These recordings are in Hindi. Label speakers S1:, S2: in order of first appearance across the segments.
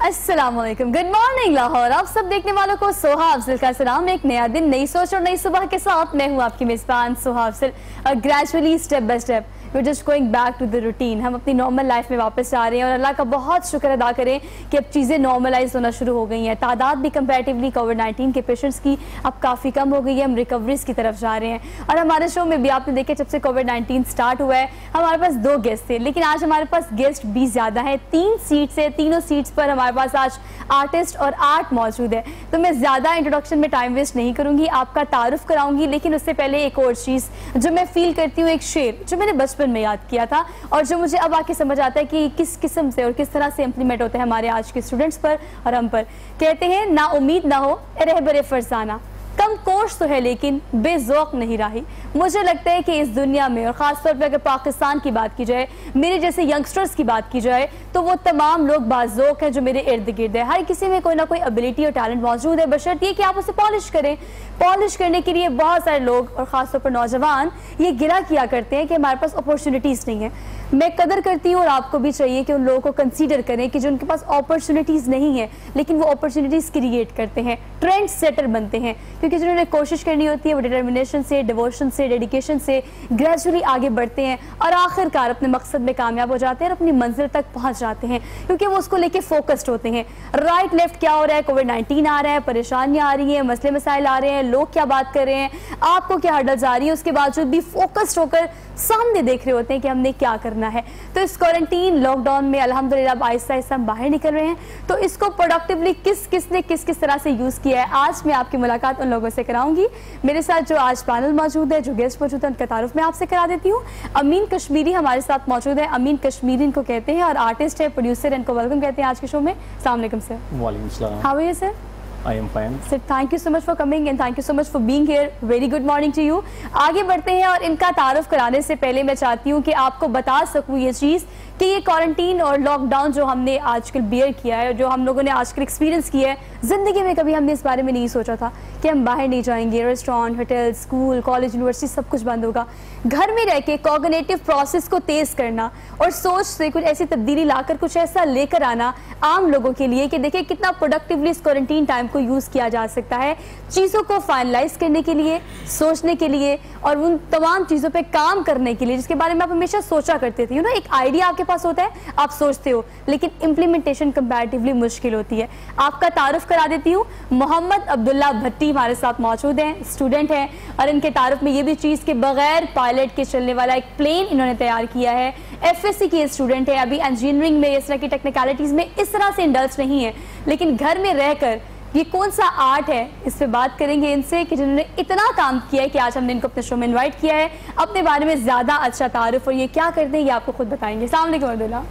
S1: वालेकुम गुड मॉर्निंग लाहौर आप सब देखने वालों को सोहा अफजल का सलाम। एक नया दिन, नई सोच और नई सुबह के साथ मैं हूँ आपकी मेजबान Soha Afzal. Gradually step by step we just going back to the routine हम अपनी नॉर्मल लाइफ में वापस आ रहे हैं और अल्लाह का बहुत शुक्र अदा करें कि अब चीज़ें नॉर्मलाइज होना शुरू हो गई हैं। तादाद भी कंपेरेटिवली कोविड नाइन्टीन के पेशेंट्स की अब काफ़ी कम हो गई है। हम रिकवरीज की तरफ़ जा रहे हैं। और हमारे शो में भी आपने देखे जब से कोविड नाइन्टीन स्टार्ट हुआ है, हमारे पास दो गेस्ट थे, लेकिन आज हमारे पास गेस्ट भी ज़्यादा है। तीन सीट्स है, तीनों सीट्स पर हमारे पास आज आर्टिस्ट और आर्ट मौजूद है। तो मैं ज़्यादा इंट्रोडक्शन में टाइम वेस्ट नहीं करूँगी, आपका तारुफ कराऊँगी, लेकिन उससे पहले एक और चीज़ जो मैं फील करती हूँ, एक शेर जो मैंने बचपन में याद किया था। और जो मुझे अब आके समझ आता है कि किस किस्म से और किस तरह से इम्प्लीमेंट होते हैं हमारे आज के स्टूडेंट्स पर और हम पर। कहते हैं, ना उम्मीद ना हो रहबर फरसाना। कम कोश तो है, लेकिन बेजौक नहीं रही। मुझे लगता है कि इस दुनिया में, और ख़ासतौर पर अगर पाकिस्तान की बात की जाए, मेरे जैसे यंगस्टर्स की बात की जाए तो वो तमाम लोग बाजोक हैं जो मेरे इर्द गिर्द है। हर किसी में कोई ना कोई एबिलिटी और टैलेंट मौजूद है। बशर्त ये कि आप उसे पॉलिश करें। पॉलिश करने के लिए बहुत सारे लोग, और ख़ासतौर पर नौजवान, ये गिला किया करते हैं कि हमारे पास अपॉर्चुनिटीज़ नहीं है। मैं कदर करती हूँ और आपको भी चाहिए कि उन लोगों को कंसीडर करें कि जो उनके पास अपॉर्चुनिटीज़ नहीं है, लेकिन वो अपॉर्चुनिटीज़ क्रिएट करते हैं ट्रेंड सेटर बनते हैं। क्योंकि जिन्होंने कोशिश करनी होती है, वो डिटर्मिनेशन से डिवोशन से डेडिकेशन से ग्रेजुअली आगे बढ़ते हैं और आखिरकार अपने मकसद में कामयाब हो जाते हैं और अपनी मंजिल तक पहुँच जाते हैं। क्योंकि वो उसको लेके फोकस्ड होते हैं। राइट लेफ़्ट क्या हो रहा है? कोविड नाइन्टीन आ रहा है, परेशानियाँ आ रही हैं, मसले मसाइल आ रहे हैं, लोग क्या बात कर रहे हैं? आपको क्या हडल्स आ रही है? उसके बावजूद भी फोकस्ड होकर सामने देख रहे होते हैं कि हमने क्या करना है। तो इस क्वारंटीन लॉकडाउन में अल्हम्दुलिल्लाह अब आहिस्ता आहिस्ता हम बाहर निकल रहे हैं। तो इसको प्रोडक्टिवली किस किस ने किस किस तरह से यूज़ किया है? आज मैं आपकी मुलाकात उन लोगों से कराऊँगी। मेरे साथ जो आज पैनल मौजूद है जो गेस्ट मौजूद है उनका तारुफ मैं आपसे करा देती हूँ। अमीन कश्मीरी हमारे साथ मौजूद है। अमीन कश्मीरी इनको कहते हैं और आर्टिस्ट है प्रोड्यूसर इनको वेलकम कहते हैं आज के शो में। सलाम सर
S2: वालेकुम
S1: how are sir
S2: I am fine.
S1: Sir, thank you so much for coming and thank you so much for being here. Very good morning to you. आगे बढ़ते हैं और इनका तारुफ कराने से पहले मैं चाहती हूँ कि आपको बता सकूँ ये चीज़ कि ये क्वारंटीन और लॉकडाउन जो हमने आजकल बियर किया है, जो हम लोगों ने आजकल एक्सपीरियंस किया है, ज़िंदगी में कभी हमने इस बारे में नहीं सोचा था कि हम बाहर नहीं जाएँगे restaurant hotel school college university सब कुछ बंद होगा। घर में रह के कॉगनेटिव प्रोसेस को तेज़ करना और सोच से कुछ ऐसी तब्दीली लाकर कुछ ऐसा लेकर आना आम लोगों के लिए कि देखिए कितना प्रोडक्टिवली इस क्वारंटीन टाइम को यूज़ किया जा सकता है। चीज़ों को फाइनलाइज करने के लिए, सोचने के लिए और उन तमाम चीज़ों पर काम करने के लिए, जिसके बारे में आप हमेशा सोचा करते थे। यू ना एक आइडिया आपके पास होता है, आप सोचते हो, लेकिन इम्प्लीमेंटेशन कंपैरेटिवली मुश्किल होती है। आपका तारुफ करा देती हूँ, मोहम्मद अब्दुल्ला भट्टी हमारे साथ मौजूद हैं स्टूडेंट हैं, और इनके तारुफ में ये भी चीज़ के बगैर पायलट के चलने वाला एक प्लेन इन्होंने तैयार किया है। एफ़ एस सी की स्टूडेंट है, अभी इंजीनियरिंग में, इस तरह की टेक्निकलिटीज़ में इस तरह से इंडल्ज नहीं है, लेकिन घर में रहकर ये कौन सा आर्ट है? इस पर बात करेंगे इनसे कि जिन्होंने इतना काम किया है कि आज हमने इनको अपने शो में इनवाइट किया है। अपने बारे में ज़्यादा अच्छा तारुफ और ये क्या करते हैं ये आपको खुद बताएँगे।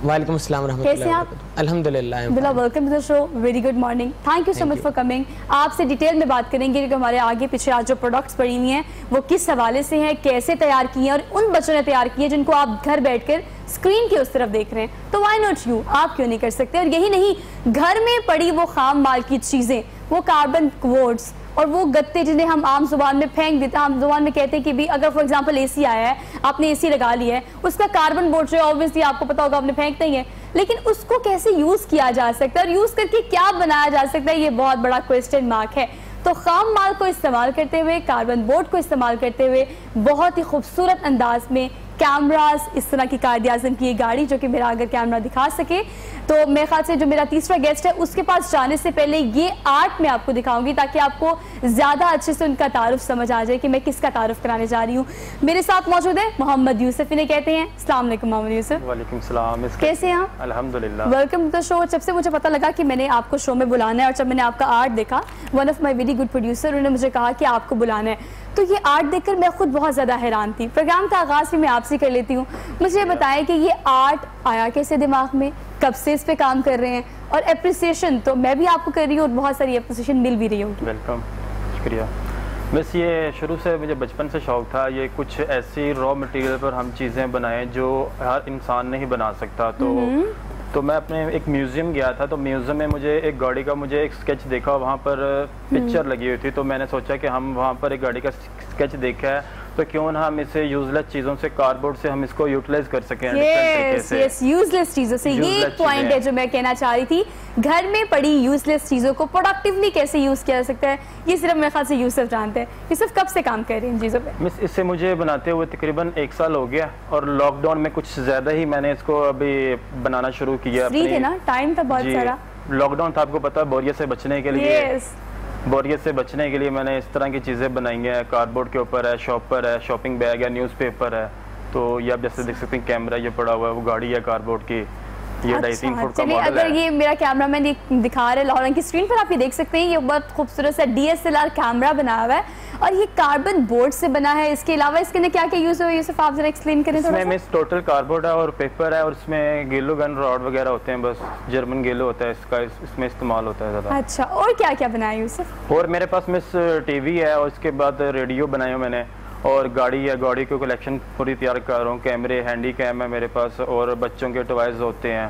S3: वालेकुम
S1: कैसे आप? अल्हम्दुलिल्लाह welcome to the show very good morning thank you so much for coming आपसे डिटेल में बात करेंगे कि हमारे आगे पीछे आज जो प्रोडक्ट्स पड़ी हुई हैं वो किस हवाले से हैं कैसे तैयार किए हैं और उन बच्चों ने तैयार किए जिनको आप घर बैठ स्क्रीन की उस तरफ़ देख रहे हैं। तो वाई नॉट यू आप क्यों नहीं कर सकते? और यही नहीं, घर में पड़ी वो खाम माल की चीज़ें, वो कार्बन कोड्स और वो गत्ते जिन्हें हम आम ज़ुबान में फेंक देते हैं। आम ज़ुबान में कहते हैं कि भी अगर फॉर एग्जांपल एसी आया है, आपने एसी लगा लिया है उसका कार्बन बोर्ड जो है ऑब्वियसली आपको पता होगा, आपने फेंकते ही है। लेकिन उसको कैसे यूज़ किया जा सकता है और यूज़ करके क्या बनाया जा सकता है, ये बहुत बड़ा क्वेश्चन मार्क है। तो खाम माल को इस्तेमाल करते हुए कार्बन बोर्ड को इस्तेमाल करते हुए, बहुत ही खूबसूरत अंदाज में कैमरास इस तरह की कायद अजम की गाड़ी जो कि मेरा अगर कैमरा दिखा सके। तो मेरे ख्याल से जो मेरा तीसरा गेस्ट है उसके पास जाने से पहले ये आर्ट मैं आपको दिखाऊँगी ताकि आपको ज़्यादा अच्छे से उनका तारुफ समझ आ जाए कि मैं किसका तारुफ कराने जा रही हूँ। मेरे साथ मौजूद है मोहम्मद यूसुफ इन्हें कहते हैं। मोहम्मद यूसुफ। कैसे हैं आप? वेलकम टू शो जब से मुझे पता लगा कि मैंने आपको शो में बुलाना है और जब मैंने आपका आर्ट देखा one of my very good producer उन्होंने मुझे कहा कि आपको बुलाना है। तो ये आर्ट देखकर मैं खुद बहुत ज़्यादा हैरान थी। प्रोग्राम का आगाज़ भी मैं आपसे कर लेती हूँ। मुझे बताएँ कि ये आर्ट आया कैसे दिमाग में? कब से इस पे काम कर रहे हैं? और अप्रिसिएशन तो मैं भी आपको कर रही हूँ और बहुत सारी अप्रिसिएशन मिल भी रही होगी।
S2: वेलकम शुक्रिया। बस ये शुरू से मुझे बचपन से शौक था। ये कुछ ऐसी रॉ मटेरियल पर हम चीज़ें बनाएँ जो हर इंसान नहीं बना सकता तो हम्म। तो मैं अपने एक म्यूज़ियम गया था तो म्यूज़ियम में मुझे एक गाड़ी का मुझे एक स्केच देखा वहाँ पर पिक्चर हम्म। लगी हुई थी तो मैंने सोचा कि हम वहाँ पर एक गाड़ी का स्केच देखा है तो क्यों ना हम इसे यूजलेस चीज़ों से कार्डबोर्ड से हम इसको यूटिलाइज कर सकें
S1: यस यस यूजलेस चीज़ों से। ये एक पॉइंट है जो मैं कहना चाह रही थी। घर में पड़ी यूजलेस चीज़ों को प्रोडक्टिवली कैसे यूज़ किया जा सकता है ये सिर्फ़ मेरे ख्याल से यूसुफ जानते हैं। यूसुफ कब से काम कर रहे हैं इन चीज़ों पे?
S2: मिस इससे मुझे बनाते हुए तकरीबन एक साल हो गया और लॉकडाउन में कुछ ज़्यादा ही मैंने इसको अभी बनाना शुरू किया
S1: फ्री थे ना? टाइम था बहुत सारा।
S2: लॉकडाउन था आपको पता है बोरियत से बचने के लिए। बोरियत से बचने के लिए मैंने इस तरह की चीज़ें बनाई हैं। कार्डबोर्ड के ऊपर है शॉपर है शॉपिंग बैग है न्यूज़पेपर है। तो ये आप जैसे देख सकते हैं कैमरा ये पड़ा हुआ है, वो गाड़ी है कार्डबोर्ड की। ये
S1: अच्छा
S2: फुट का मॉडल
S1: अगर
S2: है।
S1: ये मेरा कैमरामैन ये दिखा रहे लाहौर की स्क्रीन पर आप ये देख सकते हैं? ये बहुत खूबसूरत सा डीएसएलआर कैमरा बनाया हुआ है और ये कार्बन बोर्ड से बना है। इसके अलावा इसके अंदर क्या क्या यूज़ हुआ यूसुफ आप जरा एक्सप्लेन करें
S2: इसमें मिस टोटल कार्डबोर्ड है और पेपर है और इसमें गेलो गन रॉड वगैरह होते हैं बस जर्मन गेलो होता है इसका इसमें इस्तेमाल होता है ज़्यादा।
S1: अच्छा और क्या क्या बनाया यूसुफ
S2: और मेरे पास मिस टीवी है और इसके बाद रेडियो बनाया मैंने। और गाड़ी या गाड़ी की कलेक्शन पूरी तैयार कर रहा हूँ। कैमरे हैंडी कैम है मेरे पास और बच्चों के टॉयज होते हैं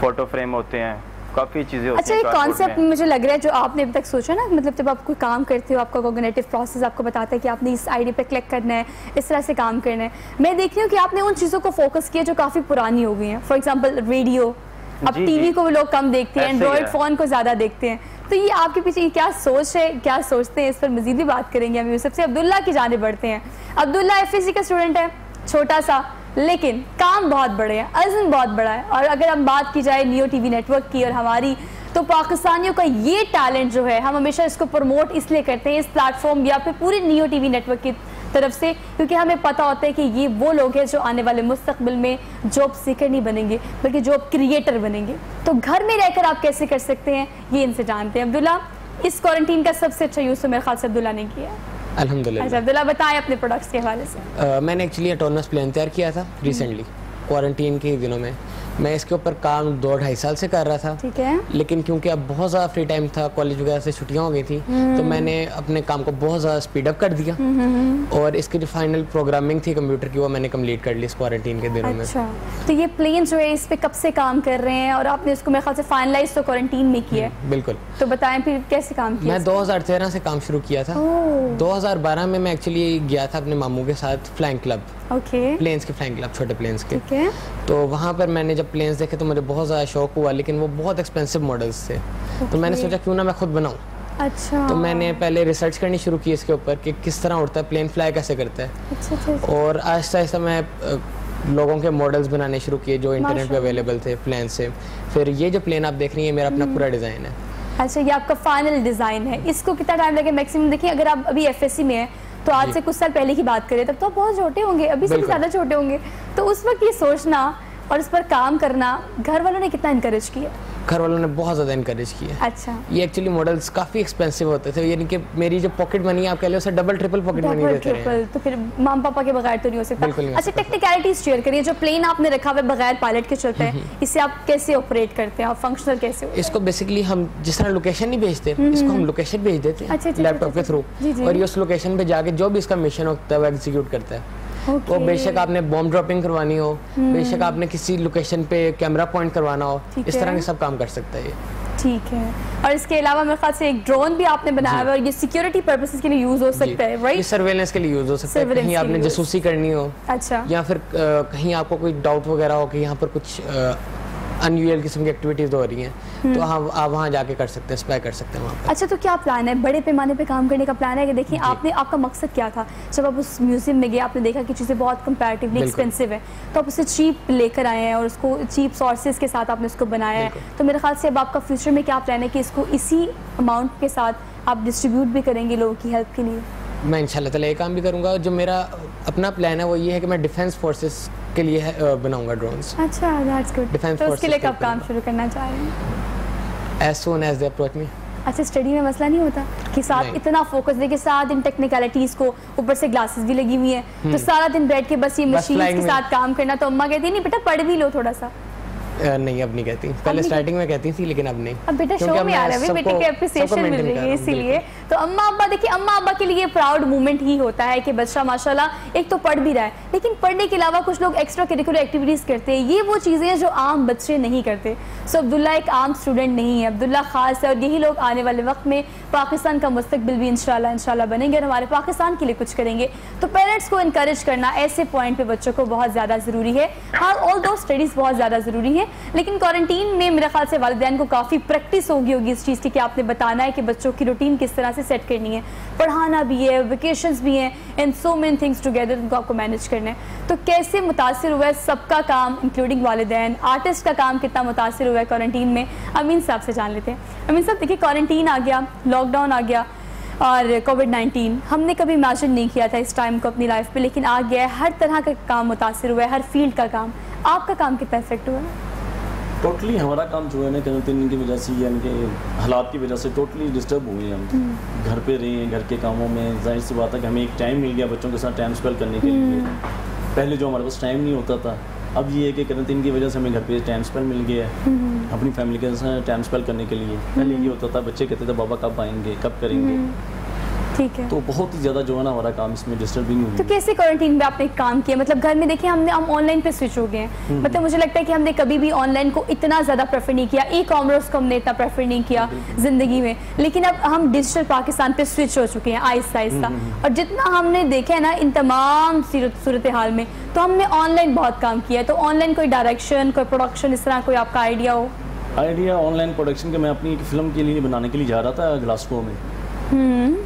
S2: फ़ोटो फ्रेम होते हैं काफ़ी चीज़ें होती
S1: अच्छा
S2: हैं
S1: ये
S2: cardboard
S1: कॉन्सेप्ट मुझे लग रहा है जो आपने अभी तक सोचा ना मतलब जब आप कोई काम करते हो आपका कोगनेटिव प्रोसेस आपको बताता है कि आपने इस आईडी पे क्लिक करना है इस तरह से काम करना है। मैं देख रही हूँ कि आपने उन चीज़ों को फोकस किया जो काफ़ी पुरानी हो गई हैं। फॉर एग्ज़ाम्पल रेडियो अब टीवी को लोग कम देखते हैं एंड्रॉयड फ़ोन को ज़्यादा देखते हैं। तो ये आपके पीछे क्या सोच है क्या सोचते हैं? इस पर मजीद भी बात करेंगे हम यूसुफ से। अब्दुल्ला की जाने बढ़ते हैं। अब्दुल्ला एफ़ का स्टूडेंट है छोटा सा लेकिन काम बहुत बड़े हैं अज़म बहुत बड़ा है। और अगर हम बात की जाए नियो टीवी नेटवर्क की और हमारी तो पाकिस्तानियों का ये टैलेंट जो है हम हमेशा इसको प्रमोट इसलिए करते हैं इस प्लेटफॉर्म या फिर पूरे नियो टीवी नेटवर्क की तरफ़ से क्योंकि हमें पता होता है कि ये वो लोग हैं जो आने वाले मुस्तकबिल में जॉब सीकर नहीं बनेंगे बल्कि जॉब क्रिएटर बनेंगे। तो घर में रहकर आप कैसे कर सकते हैं ये इनसे जानते हैं। अब्दुल्ला इस क्वारंटीन का सबसे अच्छा यूज़ तो मेरे ख्याल से अब्दुल्ला ने किया है।
S3: अल्हम्दुलिल्लाह।
S1: अच्छा अब्दुल्ला बताएँ अपने प्रोडक्ट्स के हवाले से।
S3: मैंने एक्चुअली अटोनस प्लान तैयार किया था रिसेंटली क्वारंटीन के दिनों में। मैं इसके ऊपर काम दो ढाई साल से कर रहा था।
S1: ठीक है।
S3: लेकिन क्योंकि अब बहुत ज़्यादा फ्री टाइम था कॉलेज वगैरह से छुट्टियाँ हो गई थी तो मैंने अपने काम को बहुत ज़्यादा स्पीड अप कर दिया। और इसकी जो फाइनल प्रोग्रामिंग थी कंप्यूटर की वो मैंने कंप्लीट कर ली इस क्वारंटीन के दिनों
S1: अच्छा। में तो ये प्लेन जो है इस पे कब से काम कर रहे हैं? और आपने इसको मेरे ख्याल से फाइनलाइज तो क्वारंटीन में किया है।
S3: बिल्कुल।
S1: तो बताएँ फिर कैसे काम किया
S3: मैं 2013 से काम शुरू किया था।
S1: ओह।
S3: 2012 में मैं एक्चुअली गया था अपने मामू के साथ फ्लैंग क्लब
S1: ओके
S3: प्लेन्स के फ्लैंक क्लब छोटे प्लेन्स के।
S1: ठीक है।
S3: तो वहाँ पर मैंने जब प्लेन्स देखे तो मुझे बहुत ज़्यादा शौक हुआ लेकिन वो बहुत एक्सपेंसिव मॉडल्स थे। तो मैंने सोचा क्यों ना मैं खुद बनाऊँ?
S1: अच्छा।
S3: तो मैंने पहले रिसर्च करनी शुरू की इसके ऊपर कि किस तरह उड़ता है प्लेन फ्लाई कैसे करता है।
S1: अच्छा अच्छा
S3: और आहिस्ता आहिस्ता मैं लोगों के मॉडल्स बनाने शुरू किए जो इंटरनेट पे अवेलेबल थे प्लेन से। फिर ये जो प्लेन आप देख रही हैं मेरा अपना पूरा डिज़ाइन है।
S1: अच्छा ये आपका फाइनल डिज़ाइन है। इसको कितना टाइम लगे मैक्सिमम देखिए अगर आप अभी एफएससी में है तो आज से कुछ साल पहले की बात करें तब तो आप बहुत छोटे होंगे अभी से भी ज़्यादा छोटे होंगे। तो उस वक्त ये सोचना और इस पर काम करना घर वालों ने कितना इंकरेज किया?
S3: घर वालों ने बहुत ज़्यादा इनकरेज किया
S1: अच्छा।
S3: ये एक्चुअली मॉडल्स काफ़ी एक्सपेंसिव होते थे यानी कि मेरी जो पॉकेट मनी आप कह लो उसे डबल ट्रिपल पॉकेट मनी देते रहे।
S1: तो फिर माम पापा के बगैर तो नहीं हो सकता। अच्छा। टेक्निकलिटीज शेयर करिए जो प्लेन आपने रखा हुआ है बगैर पायलट के चलता है इसे आप कैसे ऑपरेट करते हैं और फंक्शनल कैसे होता है?
S3: इसको बेसिकली हम जिस तरह लोकेशन नहीं भेजते इसको हम लोकेशन भेज देते
S1: अच्छा, अच्छा,
S3: हैं लैपटॉप
S1: अच्छा,
S3: के थ्रू
S1: जी, जी।
S3: और ये उस लोकेशन पे जाके जो भी इसका मिशन होता है वो एग्जीक्यूट करता है। वो
S1: Okay.
S3: बेशक आपने बॉम्ब ड्रॉपिंग करवानी हो बेशक आपने किसी लोकेशन पे कैमरा पॉइंट करवाना हो इस तरह के सब काम कर सकता है
S1: ठीक है। और इसके अलावा मेरे ख्याल से एक ड्रोन भी आपने बनाया हुआ है और ये सिक्योरिटी पर्पसेस के लिए यूज़ हो सकता है
S3: ये
S1: राइट
S3: सर्वेलेंस के लिए यूज़ हो सकता है। कहीं आपने जासूसी करनी हो
S1: अच्छा।
S3: या फिर कहीं आपको कोई डाउट वगैरह हो कि यहाँ पर कुछ अनयूजल किस्म की एक्टिविटीज़ हो रही हैं तो हम आप वहाँ जाके कर सकते हैं स्पाई कर सकते हैं वहाँ पर।
S1: अच्छा तो क्या प्लान है? बड़े पैमाने पे काम करने का प्लान है? कि देखिए आपने आपका मकसद क्या था? जब आप उस म्यूज़ियम में गए आपने देखा कि चीज़ें बहुत कंपैरेटिवली। एक्सपेंसिव है तो आप उसे चीप लेकर आए हैं और उसको चीप सोर्सेज के साथ आपने उसको बनाया है। तो मेरे ख्याल से अब आपका फ्यूचर में क्या प्लान है कि इसको इसी अमाउंट के साथ आप डिस्ट्रीब्यूट भी करेंगे लोगों की हेल्प के लिए?
S3: मैं इंशाल्लाह ताला ये काम भी करूँगा जो मेरा अपना प्लान है वो ये है कि मैं डिफेंस फोर्सेस के लिए बनाऊँगा ड्रोन्स
S1: अच्छा दैट्स गुड
S3: Defense
S1: तो उसके लिए कब काम शुरू करना चाह रहे हैं?
S3: As soon as they approach me
S1: अच्छा स्टडी में मसला नहीं होता कि साथ। इतना फोकस देखिए साथ इन टेक्निकलिटीज को ऊपर से ग्लासेस भी लगी हुई हैं। तो सारा दिन बैठ के बस ये मशीन के साथ काम करना तो अम्मा कहती नहीं बेटा पढ़ भी लो थोड़ा सा।
S3: नहीं अब नहीं कहती। पहले स्टार्टिंग में कहती थी लेकिन अब नहीं।
S1: अब बेटा शो में आ रहा है बेटे की अप्रिसिएशन मिल रही है इसीलिए। तो अम्मा अब्बा देखिए अम्मा अब्बा के लिए प्राउड मोमेंट ही होता है कि बच्चा माशाल्लाह एक तो पढ़ भी रहा है लेकिन पढ़ने के अलावा कुछ लोग एक्स्ट्रा करिकुलर एक्टिविटीज़ करते हैं। ये वो चीज़ें हैं जो आम बच्चे नहीं करते। सो अब्दुल्ला एक आम स्टूडेंट नहीं है। अब्दुल्ला खास है और यही लोग आने वाले वक्त में पाकिस्तान का मुस्तकबिल भी इंशाल्लाह इंशाल्लाह बनेंगे और हमारे पाकिस्तान के लिए कुछ करेंगे। तो पेरेंट्स को इनकरेज करना ऐसे पॉइंट पे बच्चों को बहुत ज़्यादा ज़रूरी है। हाँ ऑल दो स्टडीज़ बहुत ज़्यादा ज़रूरी है। लेकिन क्वारंटीन में मेरे ख्याल से वालदेन को काफ़ी प्रैक्टिस होगी होगी इस चीज़ की कि आपने बताना है कि बच्चों की रूटीन किस तरह से सेट करनी है। पढ़ाना भी है वेकेशंस भी हैं and so main things together उनको आपको मैनेज करना है। तो कैसे मुतासर हुआ है सबका काम इंक्लूडिंग वालदेन? आर्टिस्ट का काम कितना मुतासर हुआ है क्वारंटीन में? अमीन साहब से जान लेते हैं। अमीन साहब, देखिए क्वारंटीन आ गया लॉकडाउन आ गया, और कोविड 19 हमने कभी इमेजिन नहीं किया था इस टाइम को अपनी लाइफ पे, लेकिन आ गया है, हर तरह का काम मुतासर हुआ है, हर फ़ील्ड का काम। आपका काम कितना इफ़ेक्ट हुआ? है
S4: टोटली हमारा काम जो है ना क्वारंटीन की वजह से यानी कि हालात की वजह से टोटली डिस्टर्ब हुए हैं हम। घर पे रहे हैं घर के कामों में ज़ाहिर सी बात है कि हमें एक टाइम मिल गया बच्चों के साथ टाइम स्पेंड करने के लिए। पहले जो हमारे पास टाइम नहीं होता था अब ये है कि क्वारंटीन की वजह से हमें घर पे टाइम स्पेंड मिल गया है। अपनी फैमिली के साथ टाइम स्पेंड करने के लिए। पहले ये होता था बच्चे कहते थे बाबा कब आएँगे? कब करेंगे?
S1: ठीक है।
S4: तो बहुत ही ज़्यादा जो है ना हमारा काम इसमें डिस्टर्बिंग हुई
S1: तो कैसे क्वारंटीन में आपने काम किया? मतलब घर में देखिए हमने हम ऑनलाइन पे स्विच हो गए हैं। मतलब मुझे लगता है कि हमने कभी भी ऑनलाइन को इतना ज़्यादा प्रेफर नहीं किया। ई कॉमर्स को हमने इतना प्रेफर नहीं किया ज़िंदगी में। लेकिन अब हम डिजिटल पाकिस्तान पे स्विच हो चुके हैं आहिस्ता आहिस्ता। और जितना हमने देखा है ना इन तमाम सूरत हाल में तो हमने ऑनलाइन बहुत काम किया है। तो ऑनलाइन कोई डायरेक्शन कोई प्रोडक्शन इस तरह कोई आपका आइडिया हो?
S4: आइडिया ऑनलाइन प्रोडक्शन का मैं अपनी एक फ़िल्म के लिए बनाने के लिए जा रहा था ग्लासगो में।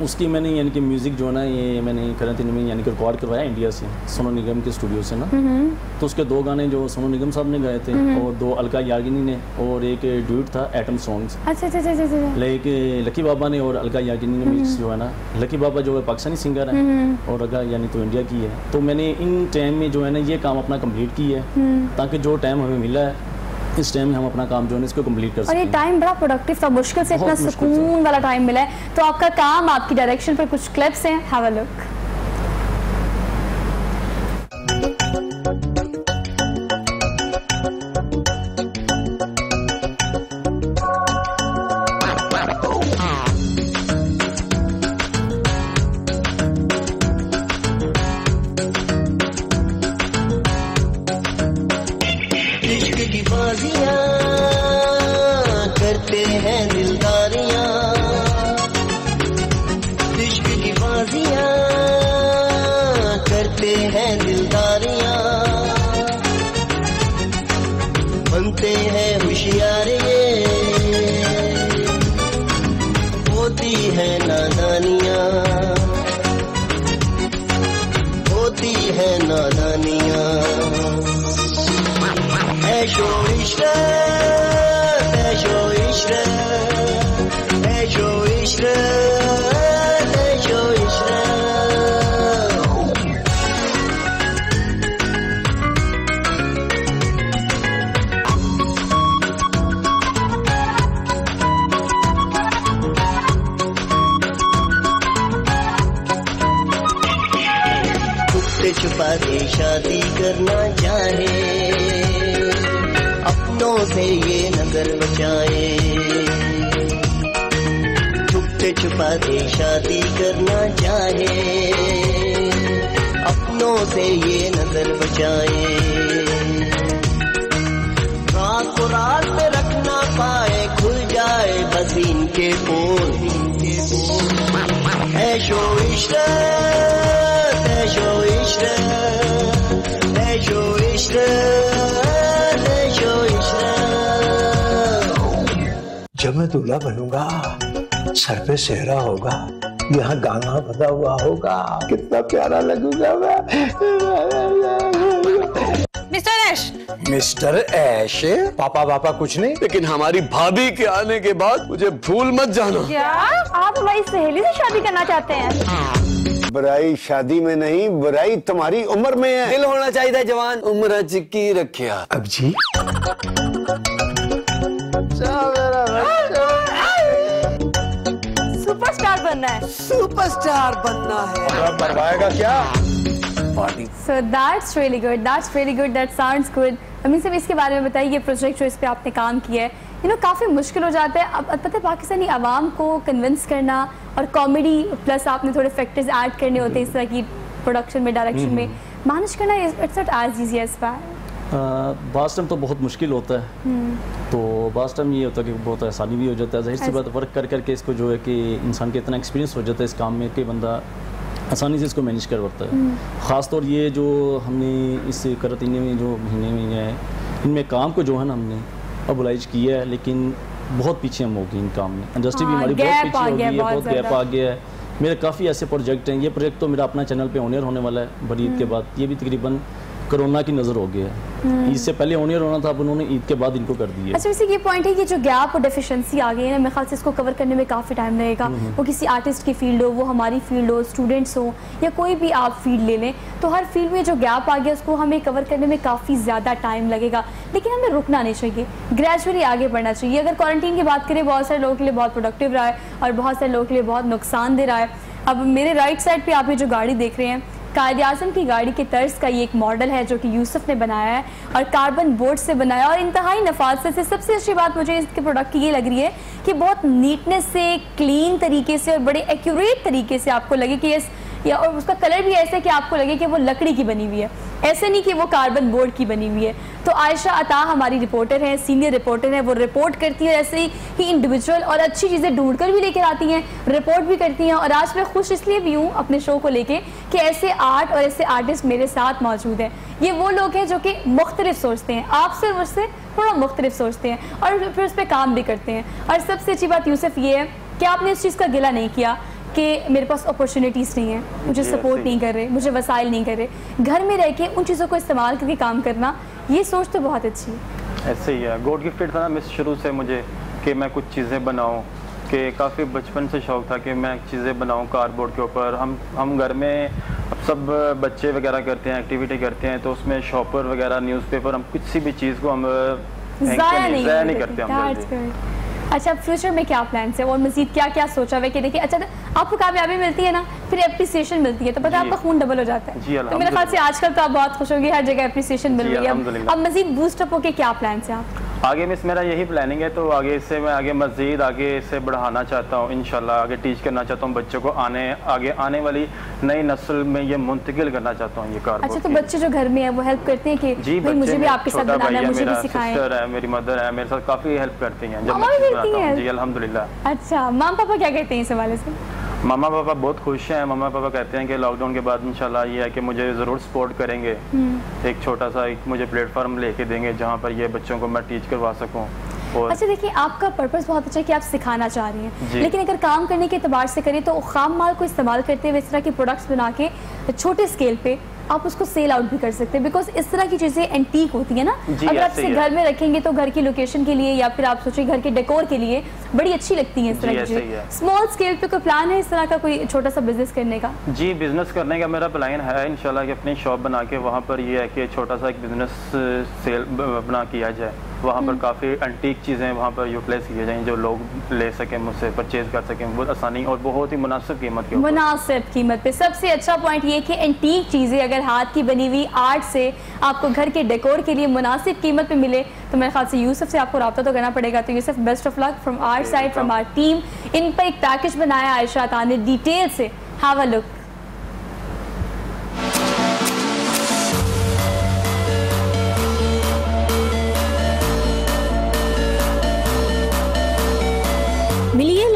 S4: उसकी मैंने यानी कि म्यूज़िक जो है ना ये मैंने करंती में यानी कि रिकॉर्ड करवाया इंडिया से सोनू निगम के स्टूडियो से ना। तो उसके दो गाने जो सोनू निगम साहब ने गाए थे और दो अलका यागिनी ने और एक ड्यूट था एटम सॉन्ग्स
S1: अच्छा अच्छा अच्छा अच्छा, अच्छा।
S4: लाइक लकी बाबा ने और अलका यागिनी ने मिक्स जो है ना लकी बाबा जो है पाकिस्तानी सिंगर है और अलका यानी तो इंडिया की है। तो मैंने इन टाइम में जो है ना ये काम अपना कंप्लीट किया है ताकि जो टाइम हमें मिला है इस टाइम में हम अपना काम जो है इसको कंप्लीट कर सकते हैं।
S1: और ये टाइम बड़ा प्रोडक्टिव था मुश्किल से इतना। सुकून वाला टाइम मिला है। तो आपका काम आपकी डायरेक्शन पर कुछ क्लिप्स हैं हैव अ लुक
S5: करना चाहे अपनों से ये नज़र बचाए। छुपते छुपाते शादी करना चाहे अपनों से ये नज़र बचाए। रात को रात में रख ना पाए, खुल जाए बस इनके पोल ऐशो इशरत
S6: मैं दूल्हा बनूँगा। सर पे सेहरा होगा। यहाँ गाना बजा हुआ होगा। कितना प्यारा लगूँगा मैं।
S7: Mister Ash.
S6: Mister Ash? पापा पापा कुछ नहीं। लेकिन हमारी भाभी के आने के बाद मुझे भूल मत जाना।
S7: क्या? आप हमारी सहेली से शादी करना चाहते हैं?
S8: बुराई शादी में नहीं बुराई तुम्हारी उम्र में है।
S9: दिल होना चाहिए जवान। उम्र की रखिया।
S6: अब जी।
S7: सुपरस्टार बनना है
S6: बनवाएगा क्या
S9: party
S1: So that's really good. That's really good. That sounds good. Amin साहब इसके बारे में बताइए ये प्रोजेक्ट जो इस पर आपने काम किया है यू नो काफ़ी मुश्किल हो जाता है अब अब पता है पाकिस्तानी आवाम को कन्विंस करना और कॉमेडी प्लस आपने थोड़े फैक्टर्स ऐड करने होते हैं इस तरह की प्रोडक्शन में डायरेक्शन में मैनेज करना it's not as easy as
S4: बास टाइम तो बहुत मुश्किल होता है। तो बास टाइम ये होता है कि बहुत आसानी भी हो जाता है। ज़ाहिर सी बात वर्क कर करके इसको जो है कि इंसान के इतना एक्सपीरियंस हो जाता है इस काम में कि बंदा आसानी से इसको मैनेज कर पाता है। ख़ास तौर ये जो हमने इस करतीने में जो महीने में है इनमें काम को जो है ना हमने अबलाइज किया है लेकिन बहुत पीछे हम हो गए इन काम में। इंडस्ट्री भी
S1: हाँ,
S4: हमारी बहुत पीछे हो गई है
S1: बहुत
S4: गैप आ गया है। मेरे काफ़ी ऐसे प्रोजेक्ट हैं। ये प्रोजेक्ट तो मेरा अपना चैनल पे ऑनियर होने वाला है बड़ी ईद के बाद। ये भी तकरीबन कोरोना की नज़र हो गया है। ईद से पहले ऑनियर होना था अब उन्होंने ईद के बाद इनको कर दिया
S1: अच्छा वैसे ये पॉइंट है कि जो गैप और डेफिशिएंसी आ गई है ना मेरे ख्याल से इसको कवर करने में काफ़ी टाइम लगेगा। वो किसी आर्टिस्ट की फ़ील्ड हो वो हमारी फ़ील्ड हो स्टूडेंट्स हो या कोई भी आप फ़ील्ड ले लें तो हर फ़ील्ड में जो गैप आ गया उसको हमें कवर करने में काफ़ी ज़्यादा टाइम लगेगा। लेकिन हमें रुकना नहीं चाहिए ग्रेजुअली आगे बढ़ना चाहिए। अगर क्वारंटीन की बात करें बहुत सारे लोगों के लिए बहुत प्रोडक्टिव रहा है और बहुत सारे लोगों के लिए बहुत नुकसान दे रहा है। अब मेरे राइट साइड पे आप ये जो गाड़ी देख रहे हैं कायद अजम की गाड़ी के तर्ज का ये एक मॉडल है जो कि यूसुफ ने बनाया है और कार्बन बोर्ड से बनाया और इंतहाई नफाज से सबसे अच्छी बात मुझे इसके प्रोडक्ट की ये लग रही है कि बहुत नीटनेस से क्लीन तरीके से और बड़े एक्यूरेट तरीके से आपको लगे कि ये या और उसका कलर भी ऐसा कि आपको लगे कि वो लकड़ी की बनी हुई है। ऐसे नहीं कि वो कार्बन बोर्ड की बनी हुई है। तो आयशा अता हमारी रिपोर्टर है, सीनियर रिपोर्टर है, वो रिपोर्ट करती है ऐसे ही इंडिविजुअल और अच्छी चीज़ें ढूंढ कर भी लेकर आती हैं रिपोर्ट भी करती हैं और आज मैं खुश इसलिए भी हूँ अपने शो को लेके कि ऐसे आर्ट और ऐसे आर्टिस्ट मेरे साथ मौजूद हैं। ये वो लोग हैं जो कि मुख्तलिफ़ सोचते हैं। आपसे और मुझसे थोड़ा मुख्तलिफ़ सोचते हैं और फिर उस पर काम भी करते हैं। और सबसे अच्छी बात यूसफ ये है कि आपने इस चीज़ का गिला नहीं किया। कि मेरे पास अपॉर्चुनिटीज़ नहीं है मुझे सपोर्ट नहीं कर रहे मुझे वसाइल नहीं कर रहे। घर में रह के उन चीज़ों को इस्तेमाल करके काम करना ये सोच तो बहुत अच्छी है।
S2: ऐसे ही है। गॉड गिफ्टेड था ना मिस शुरू से मुझे कि मैं कुछ चीज़ें बनाऊँ कि काफ़ी बचपन से शौक था कि मैं चीज़ें बनाऊँ कार्डबोर्ड के ऊपर। हम हम घर में सब बच्चे वगैरह करते हैं एक्टिविटी करते हैं तो उसमें शॉपर वगैरह न्यूज़पेपर हम किसी भी चीज़ को हम
S1: नहीं,
S2: ज़ाया नहीं
S1: करते
S2: हम.
S1: अच्छा फ्यूचर में क्या प्लान है? और मजीद क्या क्या सोचा हुआ कि देखिए अच्छा तो आपको कामयाबी मिलती है ना फिर एप्रिसिएशन मिलती है तो पता है आपका खून डबल हो जाता है। तो मेरे ख्याल से आजकल तो आप बहुत खुश होगी हर जगह एप्रिसिएशन मिल रही है। अब- मजीद बूस्टअप होकर क्या प्लान है आप?
S2: आगे मिस मेरा यही प्लानिंग है तो आगे इससे मैं आगे मज़ीद आगे इसे बढ़ाना चाहता हूँ इंशाल्लाह। आगे टीच करना चाहता हूँ बच्चों को आने आगे आने वाली नई नस्ल में ये मुंतकिल करना चाहता हूँ ये कार्डबोर्ड
S1: अच्छा तो बच्चे जो घर में है वो हेल्प करते हैं कि
S2: जी
S1: भाई
S2: बच्चे
S1: मुझे भी आपके साथ बनाना है मुझे भी सिखाएँ।
S2: सिस्टर है मेरी मदर है मेरे साथ काफ़ी हेल्प करती हैं जब मैं? जी अल्हम्दुलिल्लाह।
S1: अच्छा माम पापा क्या कहते हैं इस हवाले से?
S2: मामा पापा बहुत खुश हैं। मामा पापा कहते हैं कि लॉकडाउन के बाद इंशाल्लाह ये है कि मुझे ज़रूर सपोर्ट करेंगे।
S1: हम्म।
S2: एक छोटा सा एक मुझे प्लेटफॉर्म लेके देंगे जहाँ पर ये बच्चों को मैं टीच करवा सकूँ। और
S1: अच्छा देखिए आपका पर्पस बहुत अच्छा है कि आप सिखाना चाह रही हैं। लेकिन अगर काम करने के अतबार से करें तो खाम माल को इस्तेमाल करते हुए इस तरह के प्रोडक्ट्स बना के छोटे स्केल पे आप उसको सेल आउट भी कर सकते हैं बिकॉज़ इस तरह की चीज़ें एंटीक होती है ना। अगर आप इसे घर में रखेंगे तो घर की लोकेशन के लिए या फिर आप सोचिए घर के डेकोर के लिए बड़ी अच्छी लगती हैं इस तरह की चीज़ें। स्मॉल स्केल पे कोई प्लान है इस तरह का कोई छोटा सा बिज़नेस करने का?
S2: जी बिज़नेस करने का मेरा प्लान है इंशाल्लाह कि अपनी शॉप बना के वहाँ पर ये है कि छोटा सा एक बिज़नेस सेल अपना किया जाए। वहाँ
S1: हम्म।
S2: पर काफ़ी एंटीक चीज़ें वहाँ पर यूटिलाइज की जाएँ जो लोग ले सकें मुझसे परचेज कर सकें बहुत आसानी और बहुत ही मुनासिब कीमत के
S1: मुनासिब कीमत पे। सबसे अच्छा पॉइंट ये कि एंटीक चीज़ें अगर हाथ की बनी हुई आर्ट से आपको घर के डेकोर के लिए मुनासिब कीमत पे मिले तो मेरे ख्याल से यूसुफ से आपको रब्ता तो करना पड़ेगा। तो Yusuf best of luck from our side from our team इन पर एक पैकेज बनाया आयशा ने डिटेल से। हैव अ लुक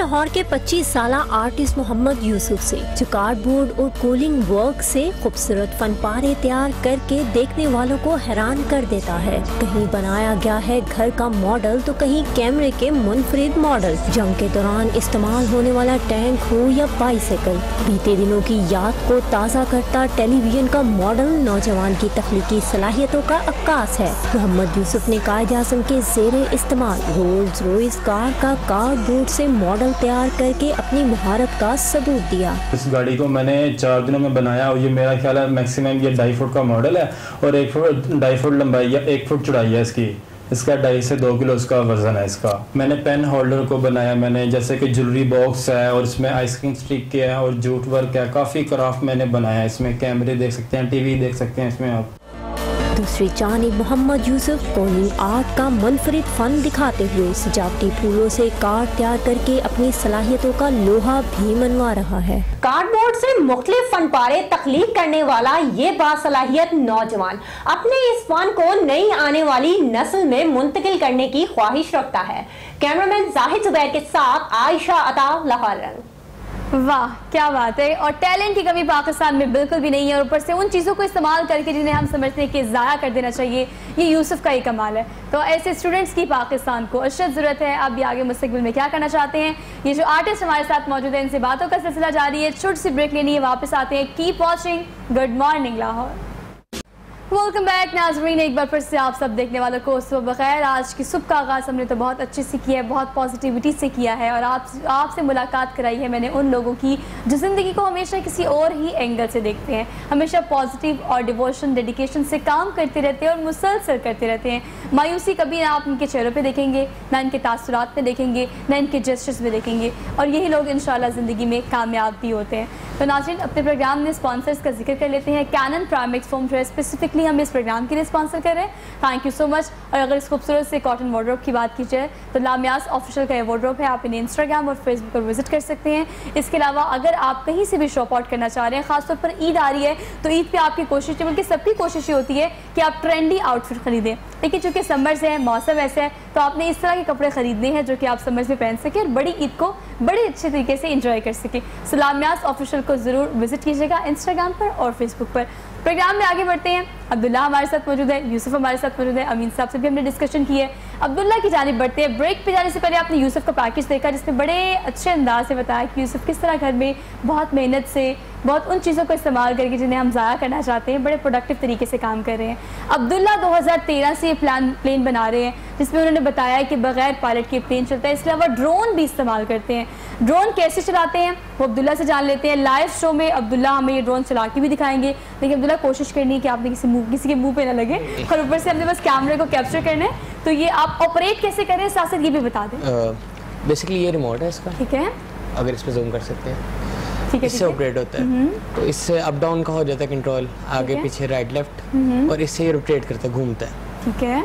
S10: लाहौर के 25 साल आर्टिस्ट मोहम्मद यूसुफ से जो कार्डबोर्ड और कूलिंग वर्क से खूबसूरत फन पारे तैयार करके देखने वालों को हैरान कर देता है। कहीं बनाया गया है घर का मॉडल तो कहीं कैमरे के मुनफरिद मॉडल। जंग के दौरान इस्तेमाल होने वाला टैंक हो या बाईसाइकिल बीते दिनों की याद को ताज़ा करता टेलीविज़न का मॉडल नौजवान की तख्लीकी सलाहियतों का अक्कास है। मोहम्मद यूसुफ ने कायद आज़म के जेर इस्तेमाल। रोल्स रॉयस कार का कार्डबोर्ड से मॉडल तैयार करके अपनी महारत का सबूत दिया।
S11: इस गाड़ी को मैंने चार दिनों में बनाया और ये मेरा ख्याल है मैक्सिमम ये ढाई फुट का मॉडल है और एक फुट, ढाई फुट लंबाई या एक फुट चौड़ाई है इसकी। इसका ढाई से दो किलो इसका वज़न है इसका। मैंने पेन होल्डर को बनाया, मैंने जैसे कि ज्वेलरी बॉक्स है और इसमें आइसक्रीम स्टिक है और जूट वर्क है, काफ़ी क्राफ्ट मैंने बनाया इसमें कैमरे देख सकते हैं, टीवी देख सकते हैं इसमें आप।
S10: दूसरी जानब मोहम्मद यूसुफ कोलिंग आर्ट का मनफरद फन दिखाते हुए सजावटी फूलों से कार्ड तैयार करके अपनी सलाहियतों का लोहा भी मनवा रहा है।
S12: कार्डबोर्ड से मुख्तलिफ़ फन पारे तख्लीक करने वाला ये बासलाहियत नौजवान अपने इस फन को नई आने वाली नस्ल में मुंतकिल करने की ख्वाहिश रखता है। कैमरामैन जाहिद जुबैर के साथ आयशा अता, लाहौर रंग।
S1: वाह, क्या बात है। और टैलेंट की कमी पाकिस्तान में बिल्कुल भी नहीं है और ऊपर से उन चीज़ों को इस्तेमाल करके जिन्हें हम समझते हैं कि ज़ाया कर देना चाहिए, ये यूसुफ का ही कमाल है। तो ऐसे स्टूडेंट्स की पाकिस्तान को अशद ज़रूरत है। आप भी आगे मुस्तबिल में क्या करना चाहते हैं? ये जो आर्टिस्ट हमारे साथ मौजूद है, इनसे बातों का सिलसिला जारी है। छोटी सी ब्रेक लेनी है, वापस आते हैं। Keep watching good morning Lahore. Welcome back नाजरीन एक बार फिर से आप सब देखने वालों को सुबह बखैर आज की सुबह का आगाज़ हमने तो बहुत अच्छे से किया है, बहुत पॉजिटिविटी से किया है और आप, आपसे मुलाकात कराई है मैंने उन लोगों की जो ज़िंदगी को हमेशा किसी और ही एंगल से देखते हैं। हमेशा पॉजिटिव और डिवोशन डेडिकेशन से काम करते रहते हैं और मुसलसल करते रहते हैं। मायूसी कभी ना आप उनके चेहरों पर देखेंगे, ना इनके तासरात में देखेंगे, ना इनके जस्टिस में देखेंगे और यही लोग इन ज़िंदगी में कामयाब भी होते हैं। तो नाजिन अपने प्रोग्राम में स्पॉन्सर्स का ज़िक्र कर लेते हैं। कैनन प्राइमिक्स फोम जो स्पेसिफिकली हम इस प्रोग्राम के लिए स्पॉन्सर कर रहे हैं। थैंक यू सो मच और अगर इस खूबसूरत से कॉटन वार्ड्रोप की बात की जाए तो लामियास ऑफिशियल का ये वार्ड्रोप है। आप इन्हें इंस्टाग्राम और फेसबुक पर विज़िट कर सकते हैं। इसके अलावा अगर आप कहीं से भी शॉप आउट करना चाह रहे हैं, खासतौर पर ईद आ रही है तो ईद पर आपकी कोशिश, बल्कि सबकी कोशिश ये होती है कि आप ट्रेंडी आउटफिट खरीदें। लेकिन चूँकि समर्स है, मौसम ऐसा है तो आपने इस तरह के कपड़े खरीदने हैं जो कि आप समर्स में पहन सकें और बड़ी ईद को बड़े अच्छे तरीके से इंजॉय कर सकें। सलामियास ऑफिशियल को ज़रूर विज़िट कीजिएगा इंस्टाग्राम पर और फेसबुक पर। प्रोग्राम में आगे बढ़ते हैं। अब्दुल्ला हमारे साथ मौजूद है, यूसुफ हमारे साथ मौजूद है, अमीन साहब से भी हमने डिस्कशन की है। अब्दुल्ला की जानब बढ़ते हैं। ब्रेक पे जाने से पहले आपने यूसुफ का पैकेज देखा, जिसने बड़े अच्छे अंदाज से बताया कि यूसुफ किस तरह घर में बहुत मेहनत से बहुत उन चीज़ों को इस्तेमाल करके जिन्हें हम ज़ाया करना चाहते हैं बड़े प्रोडक्टिव तरीके से काम कर रहे हैं। अब्दुल्ला 2013 से ये प्लान प्लेन बना रहे हैं जिसमें उन्होंने बताया कि बगैर पायलट के प्लेन चलता है। इसके अलावा ड्रोन भी इस्तेमाल करते हैं। ड्रोन कैसे चलाते हैं वो अब्दुल्ला से जान लेते हैं। लाइव शो में अब्दुल्ला हमें ये ड्रोन चला के भी दिखाएँगे। लेकिन अब्दुल्ला कोशिश करनी है कि आपने किसी मुँह किसी के मुँह पे ना लगे और ऊपर से हमने बस कैमरे को कैप्चर करना है। तो ये आप ऑपरेट कैसे करें साथ साथ ये भी बता दें।
S3: बेसिकली ये रिमोट है इसका।
S1: ठीक है।
S3: अगर इस पर जूम कर सकते हैं।
S1: ठीक है
S3: इससे ऑपरेट होता है। तो इससे अप डाउन का हो जाता है कंट्रोल आगे पीछे राइट लेफ़्ट
S1: हम्म।
S3: और इससे ये रोटेट करता है घूमता है।
S1: ठीक है।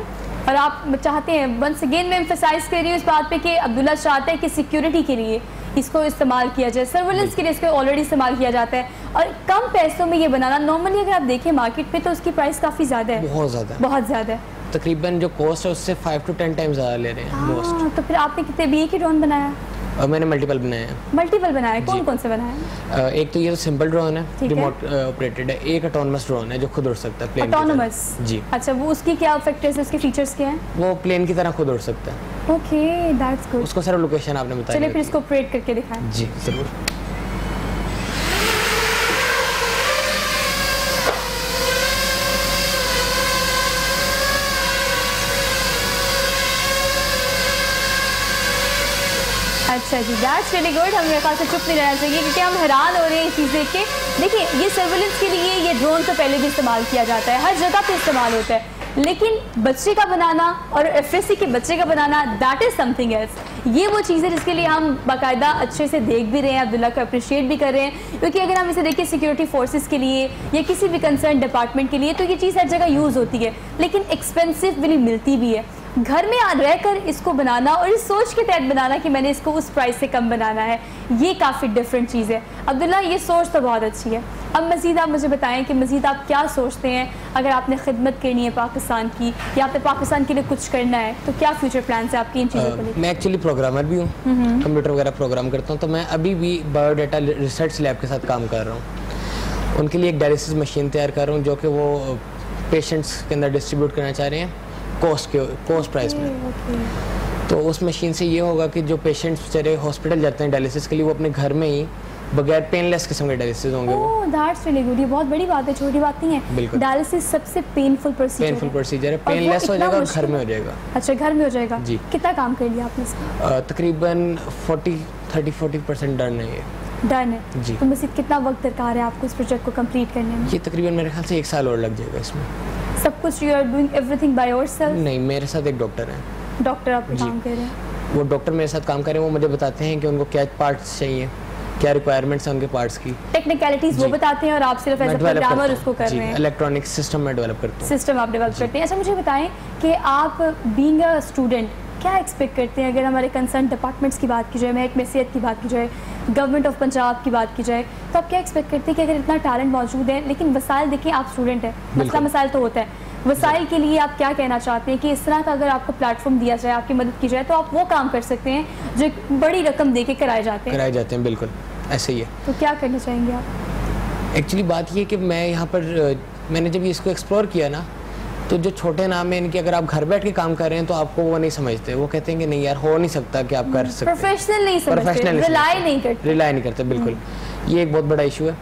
S1: और आप चाहते हैं वंस अगेन मैं एम्फेसाइज कर रही हूँ इस बात पे कि अब्दुल्ला चाहते हैं कि सिक्योरिटी के लिए इसको इस्तेमाल किया जाए सर्वेलेंस के लिए इसको ऑलरेडी इस्तेमाल किया जाता है। और कम पैसों में ये बनाना नॉर्मली अगर आप देखें मार्केट पे तो उसकी प्राइस काफ़ी ज़्यादा है।
S3: बहुत ज़्यादा
S1: बहुत ज़्यादा है।
S3: तकरीबन जो कॉस्ट है उससे फाइव टू टेन टाइम ज़्यादा ले रहे हैं मोस्ट
S1: हाँ, तो फिर आपने कितने भी एक ड्रोन बनाया?
S3: और मैंने मल्टीपल बनाए हैं।
S1: मल्टीपल बनाए? कौन कौन से बनाए?
S3: uh, एक तो ये सिंपल ड्रोन है रिमोट ऑपरेटेड है। एक ऑटोनमस ड्रोन है जो खुद उड़ सकता है प्लेन
S1: ऑटोनमस
S3: जी।
S1: अच्छा वो उसकी क्या फैक्टर्स है? उसके फीचर्स क्या हैं?
S3: वो प्लेन की तरह खुद उड़ सकता है।
S1: ओके दैट्स गुड
S3: उसको सर लोकेशन आपने बताया।
S1: चलिए फिर इसको ऑपरेट करके दिखाएँ।
S3: जी ज़रूर।
S1: अच्छा जी दैट्स रियली गुड हमें ख्याल से चुप नहीं रहना चाहिए क्योंकि हम हैरान हो रहे हैं इस चीज़ देख के। देखिए, ये सर्वेलेंस के लिए ये ड्रोन तो पहले भी इस्तेमाल किया जाता है। हर जगह पे इस्तेमाल होता है। लेकिन बच्चे का बनाना और एफ़ के बच्चे का बनाना दैट इज़ समथिंग एल्स ये वो चीज़ है जिसके लिए हम बाकायदा अच्छे से देख भी रहे हैं, अब्दुल्ला को अप्रिशिएट भी कर रहे हैं। क्योंकि अगर हम इसे देखें सिक्योरिटी फोर्सेस के लिए या किसी भी कंसर्न डिपार्टमेंट के लिए तो ये चीज़ हर जगह यूज़ होती है। लेकिन एक्सपेंसिवली मिलती भी है। घर में आ रहकर इसको बनाना और इस सोच के तहत बनाना कि मैंने इसको उस प्राइस से कम बनाना है ये काफ़ी डिफरेंट चीज़ है। अब्दुल्ला ये सोच तो बहुत अच्छी है। अब मज़ीद आप मुझे बताएँ कि मज़ीद आप क्या सोचते हैं अगर आपने खिदमत करनी है पाकिस्तान की या आपने पाकिस्तान के लिए कुछ करना है तो क्या फ्यूचर प्लान है आपकी इन चीज़ों को
S3: मैं एक्चुअली प्रोग्रामर भी हूँ। कंप्यूटर वगैरह प्रोग्राम करता हूँ तो मैं अभी भी बायोडाटा रिसर्च लैब के साथ काम कर रहा हूँ। उनके लिए एक डायलिसिस मशीन तैयार कर रहा हूँ जो कि वो पेशेंट्स के अंदर डिस्ट्रीब्यूट करना चाह रहे हैं। कॉस्ट के कॉस्ट प्राइस में। तो उस मशीन से ये होगा कि जो पेशेंट्स बेचारे हॉस्पिटल जाते हैं डायलिसिस के लिए वो अपने घर में ही बगैर पेनलेस किस्म के डायलिसिस होंगे वो।
S1: ओह दैट्स रियली गुड ये बहुत बड़ी बात है छोटी बात नहीं है। डायलिसिस सबसे पेनफुल प्रोसीजर
S3: पेनफुल प्रोसीजर है। पेनलेस हो जाएगा और घर में
S1: हो
S3: जाएगा।
S1: अच्छा घर में हो जाएगा।
S3: जी।
S1: कितना काम कर लिया आपने
S3: तकरीबन 40 30 40 परसेंट डन है ये।
S1: डन है?
S3: जी।
S1: तो मजीद कितना वक्त दरकार है आपको इस प्रोजेक्ट को कंप्लीट करने में?
S3: ये तकरीबन मेरे ख्याल से एक साल और लग जाएगा इसमें।
S1: सब कुछ you are doing everything by yourself
S3: नहीं मेरे साथ एक डॉक्टर है।
S1: डॉक्टर आप काम कर रहे हैं?
S3: वो डॉक्टर मेरे साथ काम कर रहे हैं वो मुझे बताते हैं कि उनको क्या पार्ट्स चाहिए क्या रिक्वायरमेंट्स हैं उनके पार्ट्स की।
S1: टेक्निकलिटीज वो बताते हैं और आप सिर्फ़ एज अ प्रोग्रामर उसको कर रहे हैं।
S3: इलेक्ट्रॉनिक सिस्टम में डेवलप करते हैं।
S1: सिस्टम आप डेवलप करते हैं। अच्छा मुझे बताएँ कि आप बीइंग अ स्टूडेंट क्या एक्सपेक्ट करते हैं? अगर हमारे कंसर्न डिपार्टमेंट्स की बात की जाए महकमे सेहत की बात की जाए गवर्नमेंट ऑफ़ पंजाब की बात की जाए तो आप क्या एक्सपेक्ट करते हैं कि अगर इतना टैलेंट मौजूद है लेकिन वसाइल देखिए आप स्टूडेंट हैं मसला। मसाइल तो होता है। वसाइल के लिए आप क्या कहना चाहते हैं कि इस तरह का अगर आपको प्लेटफॉर्म दिया जाए आपकी मदद की जाए तो आप वो काम कर सकते हैं जो बड़ी रकम दे के कराए जाते हैं?
S3: कराए जाते हैं बिल्कुल। ऐसे ही है।
S1: तो क्या करना चाहेंगे आप?
S3: एक्चुअली बात ये कि मैं यहाँ पर मैंने जब इसको एक्सप्लोर किया ना तो जो छोटे नाम है इनके अगर आप घर बैठ के काम कर रहे हैं तो आपको वो नहीं समझते। वो कहते हैं कि नहीं यार हो नहीं सकता कि आप कर सकते।
S1: प्रोफेशनल नहीं
S3: नहीं
S1: रिलाई नहीं करते।
S3: रिलाई नहीं करते बिल्कुल। ये एक बहुत बड़ा इशू है।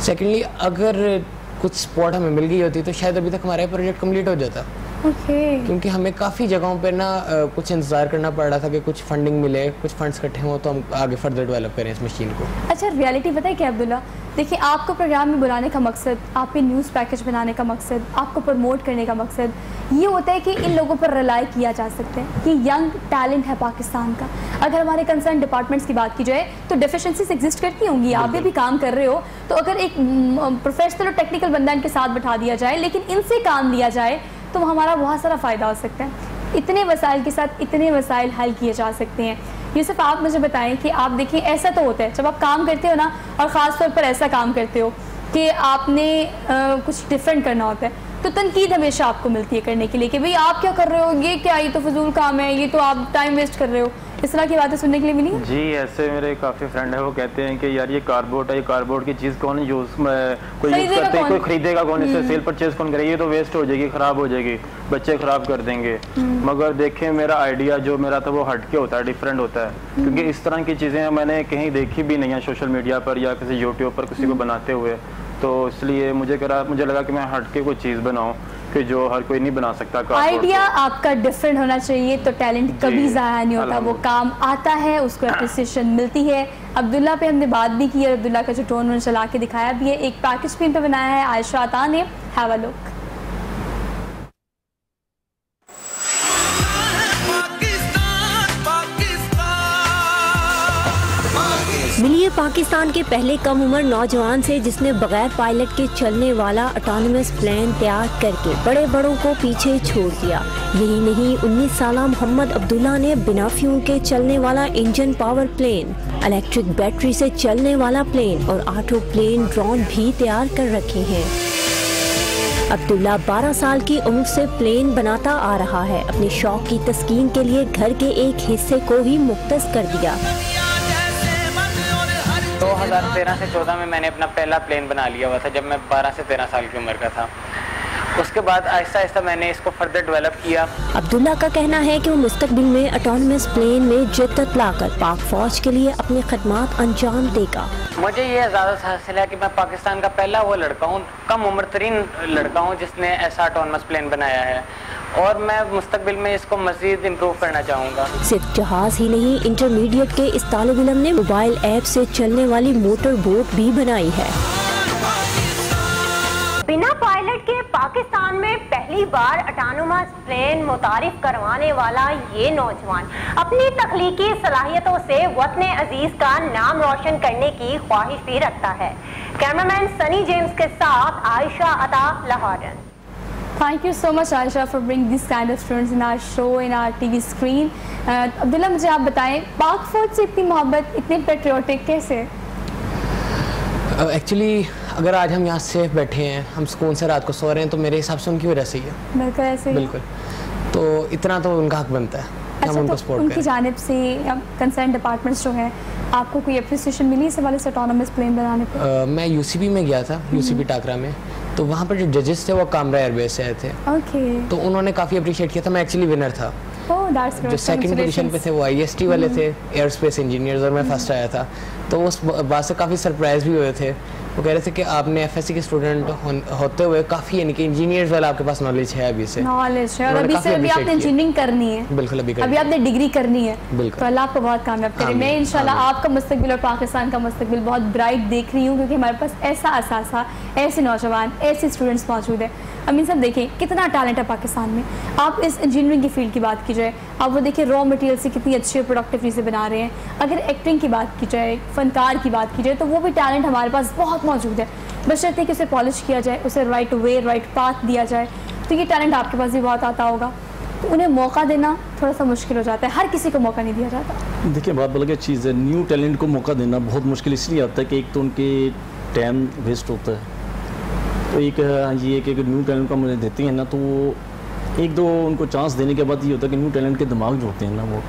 S3: सेकेंडली अगर कुछ स्पॉट हमें मिल गई होती तो शायद अभी तक हमारा प्रोजेक्ट कंप्लीट हो जाता।
S1: ओके
S3: क्योंकि हमें काफ़ी जगहों पे ना कुछ इंतज़ार करना पड़ रहा था कि कुछ फंडिंग मिले कुछ फंड्स इकट्ठे हों तो हम आगे फर्दर डेवलप करें इस मशीन को।
S1: अच्छा रियलिटी पता है क्या अब्दुल्ला? देखिए आपको प्रोग्राम में बुलाने का मकसद आपके न्यूज़ पैकेज बनाने का मकसद आपको प्रमोट करने का मकसद ये होता है कि इन लोगों पर रिलाई किया जा सकता है कि यंग टैलेंट है पाकिस्तान का। अगर हमारे कंसर्न डिपार्टमेंट्स की बात की जाए तो डिफिशेंसीज एग्जिस्ट करती होंगी। आप भी अभी काम कर रहे हो तो अगर एक प्रोफेशनल और टेक्निकल बंदा इनके साथ बैठा दिया जाए लेकिन इनसे काम लिया जाए तो हमारा बहुत सारा फ़ायदा हो सकता है। इतने वसाइल के साथ इतने वसाइल हल किए जा सकते हैं। ये सिर्फ़ आप मुझे बताएँ कि आप देखिए ऐसा तो होता है जब आप काम करते हो ना और ख़ास तौर पर ऐसा काम करते हो कि आपने आ, कुछ डिफरेंट करना होता है तो तनकीद हमेशा आपको मिलती है करने के लिए कि भाई आप क्या कर रहे हो? ये क्या ये तो फजूल काम है ये तो आप टाइम वेस्ट कर रहे हो। इस तरह की बातें सुनने के लिए मिली?
S2: जी ऐसे मेरे काफ़ी फ्रेंड है वो कहते हैं कि यार ये कार्डबोर्ड है ये कार्डबोर्ड की चीज़ कौन यूज़ कोई यूज़ करते
S1: कौन?
S2: कोई खरीदेगा कौन? इसे
S1: हम्म।
S2: सेल परचेज कौन करेगी? तो वेस्ट हो जाएगी ख़राब हो जाएगी बच्चे ख़राब कर देंगे।
S1: हम्म।
S2: मगर देखें मेरा आइडिया जो मेरा था वो हटके होता है डिफरेंट होता है। क्योंकि इस तरह की चीज़ें मैंने कहीं देखी भी नहीं है सोशल मीडिया पर या किसी यूट्यूब पर किसी को बनाते हुए। तो इसलिए मुझे करा मुझे लगा कि मैं हटके कोई चीज़ बनाऊँ। कि जो हर कोई नहीं बना सकता
S1: आइडिया आपका डिफरेंट होना चाहिए तो टैलेंट कभी ज़ाया नहीं होता वो काम आता है उसको अप्रिसिएशन मिलती है। अब्दुल्ला पे हमने बात भी की है अब्दुल्ला का जो टोन उन्होंने चला के दिखाया भी है। एक पैकेज भी इन पे बनाया है आयशा आता ने हैव अ लुक
S10: पाकिस्तान के पहले कम उम्र नौजवान से जिसने बगैर पायलट के चलने वाला ऑटोनमस प्लेन तैयार करके बड़े बड़ों को पीछे छोड़ दिया। यही नहीं 19 साल मोहम्मद अब्दुल्ला ने बिना फ्यूल के चलने वाला engine power plane electric battery से चलने वाला प्लेन और ऑटो प्लेन ड्रोन भी तैयार कर रखे हैं। अब्दुल्ला 12 साल की उम्र से प्लेन बनाता आ रहा है। अपने शौक की तस्कीन के लिए घर के एक हिस्से को ही मुख्त कर दिया।
S13: 2013 से 14 में मैंने अपना पहला प्लेन बना लिया हुआ था, जब मैं 12 से 13 साल की उम्र का था। उसके बाद आहिस्ता आहिस्ता मैंने इसको फर्दर डेवलप किया।
S10: अब्दुल्ला का कहना है कि वो मुस्तकबिल में ऑटोनमस प्लेन में जिद्दत लाकर पाक फौज के लिए अपनी खदमात अंजाम देगा।
S13: मुझे ये ज़्यादा हासिल है कि मैं पाकिस्तान का पहला वो लड़का हूँ कम उम्र तरीन लड़का हूँ जिसने ऐसा अटोनमस प्लेन बनाया है। और मैं मुस्तबिल में इसको मज़ीद इम्प्रूव करना चाहूँगा।
S10: सिर्फ़ जहाज़ ही नहीं इंटरमीडिएट के इस तालब इलम ने मोबाइल ऐप से चलने वाली मोटर बोट भी बनाई है।
S12: बिना पायलट के पाकिस्तान में पहली बार अटानोमस प्लेन मुतारिफ करवाने वाला ये नौजवान। अपनी तख्लीकी सलाहियतों से वतन अज़ीज़ का नाम रोशन करने की ख्वाहिश भी रखता है। कैमरामैन सनी जेम्स के साथ Ayesha Ata लाहौरन
S1: Thank you so much, Aisha, for bringing this kind of students in our show, in our TV screen. Uh, Abdullah मुझे आप बताएँ पाक फौज से इतनी मोहब्बत इतने पेट्रियोटिक कैसे?
S3: एक्चुअली अगर आज हम यहाँ सेफ़ बैठे हैं हम सुकून से रात को सो रहे हैं तो मेरे हिसाब से उनकी वजह से ही है।
S1: बिल्कुल ऐसे ही।
S3: बिल्कुल। तो इतना तो उनका हक बनता है कि हम
S1: अच्छा
S3: उनको
S1: तो उनकी जानब से या कंसर्न डिपार्टमेंट्स जो हैं आपको कोई अप्रिसिएशन मिली इस हवाले से ऑटोनमस प्लेन बनाने पर
S3: अ, मैं यूसीबी में गया था यूसीबी टाकरा में। तो वहाँ पर जो जजेस थे वो कामरा एयरबेस से आए थे।
S1: ओके।
S3: तो उन्होंने काफ़ी अप्रिशिएट किया था मैं एक्चुअली विनर था। जो सेकंड पोजीशन पे थे वो आईएसटी वाले थे एयर स्पेस इंजीनियर्स और मैं फ़र्स्ट आया था। तो उस बात से काफ़ी सरप्राइज़ भी हुए थे। वो कह रहे थे कि आपने एफएससी के स्टूडेंट होते हुए काफ़ी यानी कि इंजीनियर्स वाला आपके पास नॉलेज है अभी से।
S1: नॉलेज है और अभी से अभी आपने इंजीनियरिंग करनी है।
S3: बिल्कुल अभी
S1: अभी आपने डिग्री करनी है।
S3: बिल्कुल।
S1: तो अल्लाह आपको बहुत कामयाब करे। मैं इंशाल्लाह आपका मुस्तकबिल और पाकिस्तान का मुस्तकबिल बहुत ब्राइट देख रही हूँ क्योंकि हमारे पास ऐसा असासा ऐसे नौजवान ऐसे स्टूडेंट्स मौजूद हैं। अमीन साहब देखें कितना टैलेंट है पाकिस्तान में। आप इस इंजीनियरिंग की फ़ील्ड की बात की जाए, आप वो देखिए रॉ मटेरियल से कितनी अच्छी और प्रोडक्टिव चीज़ें बना रहे हैं। अगर एक्टिंग की बात की जाए, फनकार की बात की जाए तो वो भी टैलेंट हमारे पास बहुत मौजूद है। बस है कि उसे पॉलिश किया जाए, उसे राइट वे राइट पाथ दिया जाए। तो ये टैलेंट आपके पास भी बहुत आता होगा। तो उन्हें मौका देना थोड़ा सा मुश्किल हो जाता है। हर किसी को मौका नहीं दिया जाता।
S4: देखिए, बात बल्कि चीज़ है। न्यू टैलेंट को मौका देना बहुत मुश्किल, इसलिए आता है कि एक तो उनके टाइम वेस्ट होता है। एक हाँ, ये कि अगर न्यू टैलेंट को मुझे देती हैं ना तो एक दो उनको चांस देने के बाद ये होता है कि न्यू टैलेंट के दिमाग जो होते हैं ना वो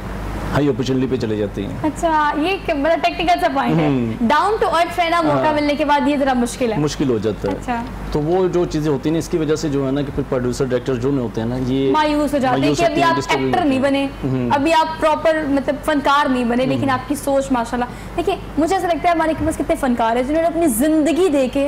S4: हाई अपॉर्चुनिटी पे चले जाते हैं।
S1: अच्छा ये एक बड़ा टेक्निकल सा पॉइंट है।
S4: हम्म।
S1: डाउन टू अर्थ रहना मौका
S4: हाँ।
S1: मिलने के बाद ये जरा मुश्किल है।
S4: मुश्किल हो जाता है।
S1: अच्छा।
S4: तो वो जो चीज़ें होती हैं ना इसकी वजह से जो है ना कि फिर प्रोड्यूसर डायरेक्टर जो होते हैं ना ये
S1: मायूस हो जाते हैं कि अभी आप एक्टर नहीं बने।
S4: हम्म।
S1: अभी आप प्रॉपर मतलब फनकार नहीं बने लेकिन आपकी सोच माशाल्लाह। देखिए मुझे ऐसा लगता है हमारे पास कितने फनकार है जिन्होंने अपनी ज़िंदगी दे के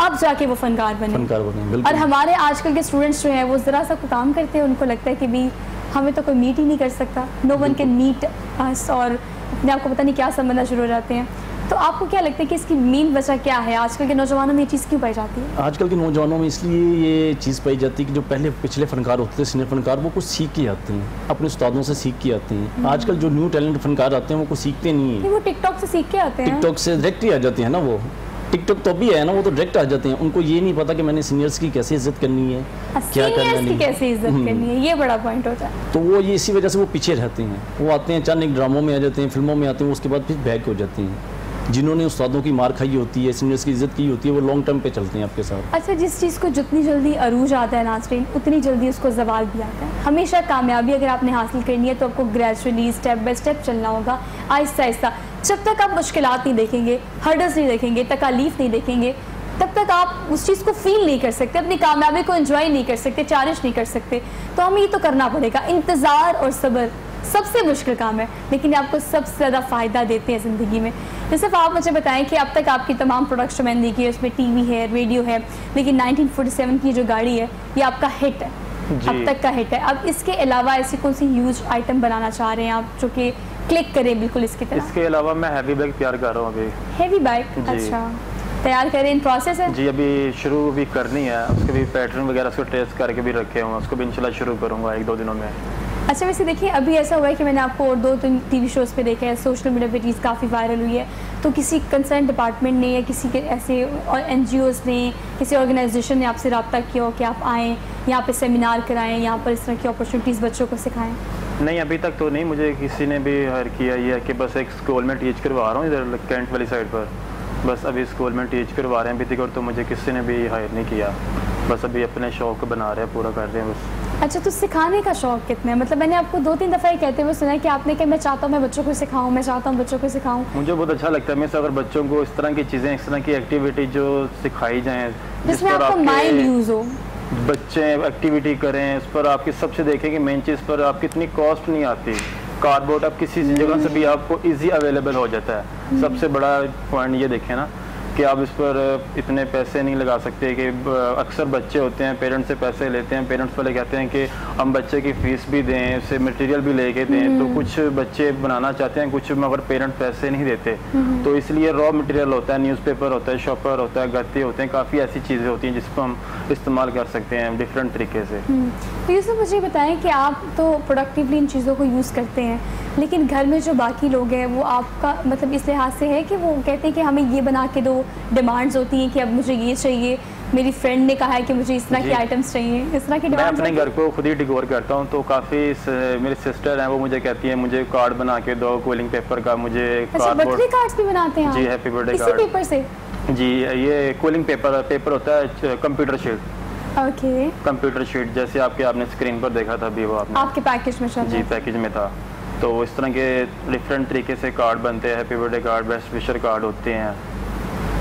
S1: अब जाके वो फनकार बने।
S4: फनकार बने
S1: और हमारे आजकल के स्टूडेंट्स जो हैं वो ज़रा सा काम करते हैं उनको लगता है कि भी हमें तो कोई मीट ही नहीं कर सकता। No one can meet us और अपने आप को पता नहीं क्या समझना शुरू हो जाते हैं। तो आपको क्या लगता है कि इसकी मेन वजह क्या है? आजकल के नौजवानों में ये चीज़ क्यों पाई जाती है?
S4: आजकल के नौजवानों में इसलिए ये चीज़ पाई जाती है कि जो पहले पिछले फनकार होते थे सीनियर फनकार वो कुछ सीख के आते हैं। अपने उस्तादों से सीख के आते हैं। आजकल जो न्यू टैलेंट फनकार आते हैं वो कुछ सीखते नहीं है।
S1: वो टिकटॉक से सीख के आते हैं।
S4: टिकटॉक से डायरेक्ट ही आ जाते हैं ना वो। टिकटॉक तो भी है ना वो तो डायरेक्ट आ जाते हैं। उनको ये नहीं पता कि मैंने सीनियर्स की कैसे इज़्ज़त करनी है क्या करना
S1: की कैसे इज़्ज़त
S4: हम्म।
S1: करनी है ये बड़ा पॉइंट होता है।
S4: तो वो ये इसी वजह से वो पीछे रहते हैं। वो आते हैं अचानक ड्रामों में आ जाते हैं फ़िल्मों में आते हैं उसके बाद फिर बैक हो जाते हैं। जिन्होंने उस्तादों की मार खाई होती है सीनियर्स की इज़्ज़त की होती है वो लॉन्ग टर्म पे चलते हैं आपके साथ।
S1: अच्छा जिस चीज़ को जितनी जल्दी अरूज आता है नाजरीन उतनी जल्दी उसको जवाल भी आता है। हमेशा कामयाबी अगर आपने हासिल करनी है तो आपको ग्रेजुअली स्टेप बाय स्टेप चलना होगा आहिस्ता आहिस्ता जब तक आप मुश्किल नहीं देखेंगे हर्डल्स नहीं देखेंगे तकालीफ नहीं देखेंगे तब तक आप उस चीज़ को फील नहीं कर सकते अपनी कामयाबी को एंजॉय नहीं कर सकते चारिश नहीं कर सकते। तो हमें ये तो करना पड़ेगा। इंतज़ार और सब्र सबसे मुश्किल काम है लेकिन ये आपको सबसे ज़्यादा फ़ायदा देते हैं ज़िंदगी में। जैसे आप मुझे बताएँ कि अब तक आपकी तमाम प्रोडक्ट्स जो मैंने देखी है उसमें टीवी है रेडियो है लेकिन 1947 की जो गाड़ी है ये आपका हिट है। अब तक का हिट है। अब इसके अलावा ऐसी कौन सी यूज़ आइटम बनाना चाह रहे हैं आप जो कि क्लिक करें बिल्कुल इसकी तरह।
S2: इसके अलावा मैं हैवी बैग तैयार कर रहा हूँ अभी।
S1: हैवी बाइक अच्छा। तैयार करें इन प्रोसेस है?
S2: जी अभी शुरू भी करनी है। उसके भी पैटर्न वगैरह उसको टेस्ट करके भी रखे हुए हैं। उसको भी इंशाल्लाह शुरू करूँगा एक दो दिनों में।
S1: अच्छा वैसे देखिए अभी ऐसा हुआ है कि मैंने आपको और दो तीन टीवी शोज़ पे देखा है। सोशल मीडिया पे चीज़ काफ़ी वायरल हुई है। तो किसी कंसर्न डिपार्टमेंट ने या किसी के ऐसे और एन ने किसी ऑर्गेनाइजेशन ने आपसे रब्ता किया हो कि आप आएँ यहाँ पे सेमिनार कराएँ यहाँ पर इस तरह की अपॉर्चुनिटीज़ बच्चों को सिखाएँ?
S2: नहीं अभी तक तो नहीं। मुझे किसी ने भी हायर किया ये है कि बस एक स्कूल में टीच करवा रहा हूँ इधर कैंट वाली साइड पर। बस अभी स्कूल में टीच करवा रहे हैं अभी तक और तो मुझे किसी ने भी हायर नहीं किया। बस अभी अपने शौक बना रहे हैं पूरा कर रहे हैं बस।
S1: अच्छा तो सिखाने का शौक कितना है? मतलब मैंने आपको दो तीन दफ़ा ये कहते हुए सुना है कि आपने कि मैं चाहता हूँ मैं बच्चों को सिखाऊं मैं चाहता हूँ बच्चों को सिखाऊं।
S2: मुझे बहुत अच्छा लगता है मैं अगर बच्चों को इस तरह की चीज़ें इस तरह की एक्टिविटी जो सिखाई जाएँ
S1: जिसमें आपका माइंड यूज़ हो।
S2: बच्चे एक्टिविटी करें उस पर आपकी सबसे देखें कि मेन चीज़ पर आपकी इतनी कॉस्ट नहीं आती। कार्डबोर्ड आप किसी जगह से भी आपको इजी अवेलेबल हो जाता है। सबसे बड़ा पॉइंट ये देखें ना कि आप इस पर इतने पैसे नहीं लगा सकते कि अक्सर बच्चे होते हैं पेरेंट्स से पैसे लेते हैं पेरेंट्स वाले कहते हैं कि हम बच्चे की फ़ीस भी दें उससे मटेरियल भी लेके दें तो कुछ बच्चे बनाना चाहते हैं कुछ मगर पेरेंट पैसे नहीं देते। तो इसलिए रॉ मटेरियल होता है न्यूज़पेपर होता है शॉपर होता है गत्ते होते हैं काफ़ी ऐसी चीज़ें होती हैं जिसको हम इस्तेमाल कर सकते हैं डिफरेंट तरीके से।
S1: तो ये सब मुझे बताएँ कि आप तो प्रोडक्टिवली इन चीज़ों को यूज़ करते हैं लेकिन घर में जो बाकी लोग हैं वो आपका मतलब इस लिहाज से है कि वो कहते हैं कि हमें ये बना के दो डिमांड्स होती हैं कि अब मुझे ये चाहिए। मेरी फ्रेंड ने कहा है कि मुझे इस तरह के आइटम्स चाहिए। इस तरह की
S2: मैं अपने घर को खुद ही डिकोर करता हूँ तो काफ़ी मेरी सिस्टर हैं वो मुझे कहती है मुझे कार्ड बना के दो कूलिंग पेपर का मुझे
S1: अच्छा बर्थडे कार्ड्स भी बनाते हैं
S2: जी हैप्पी बर्थडे कार्ड
S1: पेपर से?
S2: जी ये कूलिंग पेपर पेपर होता है computer sheet
S1: okay.
S2: Computer sheet जैसे आपके आपने स्क्रीन पर देखा था अभी वो आपने।
S1: आपके पैकेज में रहा
S2: जी पैकेज में था। तो इस तरह के डिफरेंट तरीके से कार्ड बनते हैं happy birthday card best wisher card होते हैं।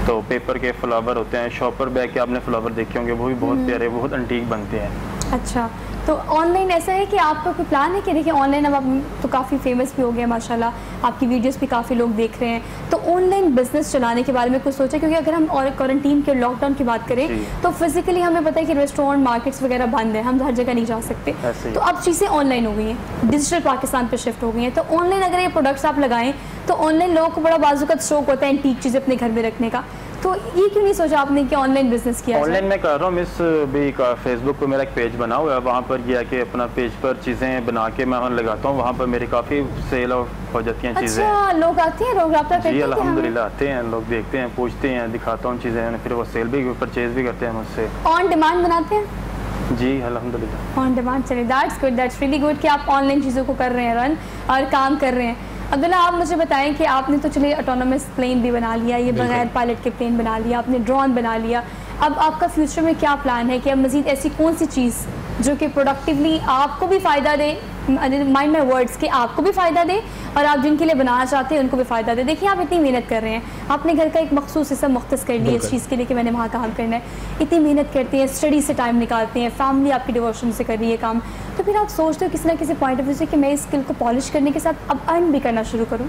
S2: तो पेपर के फ्लावर होते हैं शॉपर बैग के आपने फ्लावर देखे होंगे वो भी बहुत
S1: हम्म।
S2: प्यारे बहुत अंटीक बनते हैं
S1: अच्छा तो ऑनलाइन ऐसा है कि आपका कोई प्लान है कि देखिए ऑनलाइन अब आप तो काफ़ी फ़ेमस भी हो गए माशाल्लाह। आपकी वीडियोस भी काफ़ी लोग देख रहे हैं। तो ऑनलाइन बिज़नेस चलाने के बारे में कुछ सोचा? क्योंकि अगर हम और क्वारंटीन के लॉकडाउन की बात करें तो फिजिकली हमें पता है कि रेस्टोरेंट मार्केट्स वगैरह बंद है। हम हर जगह नहीं जा सकते। तो अब चीज़ें ऑनलाइन हो गई हैं। डिजिटल पाकिस्तान पर शिफ्ट हो गई हैं। तो ऑनलाइन अगर ये प्रोडक्ट्स आप लगाएँ तो ऑनलाइन लोगों को बड़ा बाजू का शौक होता है एंटीक चीज़ें अपने घर में रखने का। तो ये क्यों नहीं सोचा आपने कि ऑनलाइन बिज़नेस किया
S2: ऑनलाइन मैं कर रहा हूँ मिस भी का फेसबुक पे मेरा एक पेज बना हुआ है। वहाँ पर ये है कि अपना पेज पर चीज़ें बना के मैं लगाता हूँ। वहाँ पर मेरी काफ़ी सेल हो जाती हैं चीज़ें।
S1: अच्छा लोग आते हैं लोग रब्ता करते
S2: जी
S1: हैं
S2: अलहमदिल्ला आते हैं लोग देखते हैं पूछते हैं दिखाता हूँ चीज़ें फिर वो सेल भी परचेज भी करते हैं मुझसे
S1: ऑन डिमांड बनाते हैं?
S2: जी अलहमदिल्ला
S1: ऑन डिमांड चलिए that's good that's really good कि आप ऑनलाइन चीज़ों को कर रहे हैं रन और काम कर रहे हैं। अब्दुल्ला आप मुझे बताएँ कि आपने तो चलिए ऑटोनोमस प्लेन भी बना लिया ये बगैर पायलट के प्लेन बना लिया आपने ड्रोन बना लिया। अब आपका फ्यूचर में क्या प्लान है कि अब मज़ीद ऐसी कौन सी चीज़ जो कि प्रोडक्टिवली आपको भी फ़ायदा दे? माइंड माई वर्ड्स के आपको भी फ़ायदा दे और आप जिनके लिए बनाना चाहते हैं उनको भी फ़ायदा दे। देखिए आप इतनी मेहनत कर रहे हैं। आपने घर का एक मखसूस हिस्सा मुख्त कर लिया इस चीज़ के लिए कि मैंने वहाँ काम करना है। इतनी मेहनत करते हैं स्टडी से टाइम निकालते हैं फैमिली आपकी डिवोशन से कर रही है काम। तो फिर आप सोचते हो किसी ना किसी पॉइंट ऑफ़ व्यू से कि मैं इस स्किल को पॉलिश करने के साथ अब अर्न भी करना शुरू करूँ?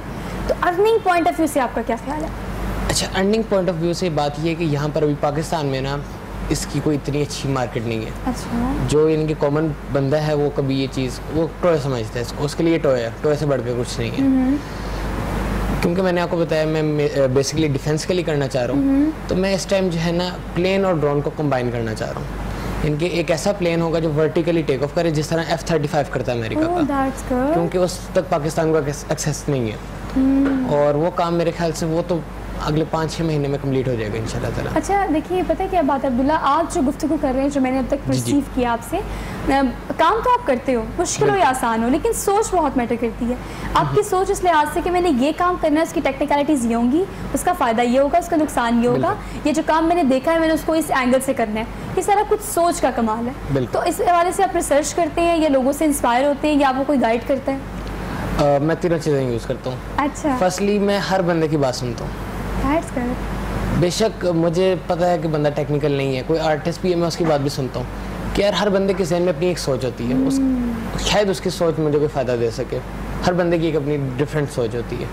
S1: तो अर्निंग पॉइंट ऑफ़ व्यू से आपका क्या ख्याल है?
S3: अच्छा अर्निंग पॉइंट ऑफ़ व्यू से बात ये है कि यहाँ पर अभी पाकिस्तान में ना इसकी कोई इतनी अच्छी मार्केट नहीं है।
S1: अच्छा।
S3: जो इनके कॉमन बंदा है वो कभी ये चीज़ वो टॉय समझता है उसके लिए टॉय है टॉय से बढ़ के कुछ नहीं है। क्योंकि मैंने आपको बताया मैं बेसिकली डिफेंस के लिए करना चाह रहा हूँ। तो मैं इस टाइम जो है ना प्लेन और ड्रोन को कंबाइन करना चाह रहा हूँ। इनके एक ऐसा प्लेन होगा जो वर्टिकली टेक ऑफ़ करे जिस तरह एफ़ थर्टी फाइव करता है अमेरिका
S1: Oh,
S3: का। क्योंकि उस तक पाकिस्तान का एक्सेस नहीं है।
S1: हम्म।
S3: और वो काम मेरे ख्याल से वो तो अगले पाँच छः महीने में कंप्लीट हो जाएगा इंशाल्लाह ताला।
S1: अच्छा देखिए पता है क्या बात है? अब्दुल्ला आप जो गुफ्तु कर रहे हैं जो मैंने अब तक। रिसीव किया आपसे काम तो आप करते हो मुश्किल हो या आसान हो लेकिन सोच बहुत मैटर करती है। आपकी सोच इस लिहाज से कि मैंने ये काम करना है उसकी टेक्निकलिटीज़ ये होंगी उसका फ़ायदा ये होगा उसका नुकसान ये होगा। ये जो काम मैंने देखा है मैंने उसको इस एंगल से करना है। ये सारा कुछ सोच का कमाल है। तो इस हवाले से आप रिसर्च करते हैं या लोगों से इंस्पायर होते हैं या आपको कोई गाइड करता है?
S3: मैं तीनों चीज़ें यूज़ करता हूँ।
S1: अच्छा।
S3: फर्स्टली मैं हर बंदे की बात सुनता हूँ।
S1: That's good.
S3: बेशक मुझे पता है कि बंदा टेक्निकल नहीं है कोई आर्टिस्ट भी है मैं उसकी बात भी सुनता हूँ। कि यार हर बंदे के जहन में अपनी एक सोच होती है उस शायद उसकी सोच मुझे कोई फ़ायदा दे सके। हर बंदे की एक अपनी डिफरेंट सोच होती है।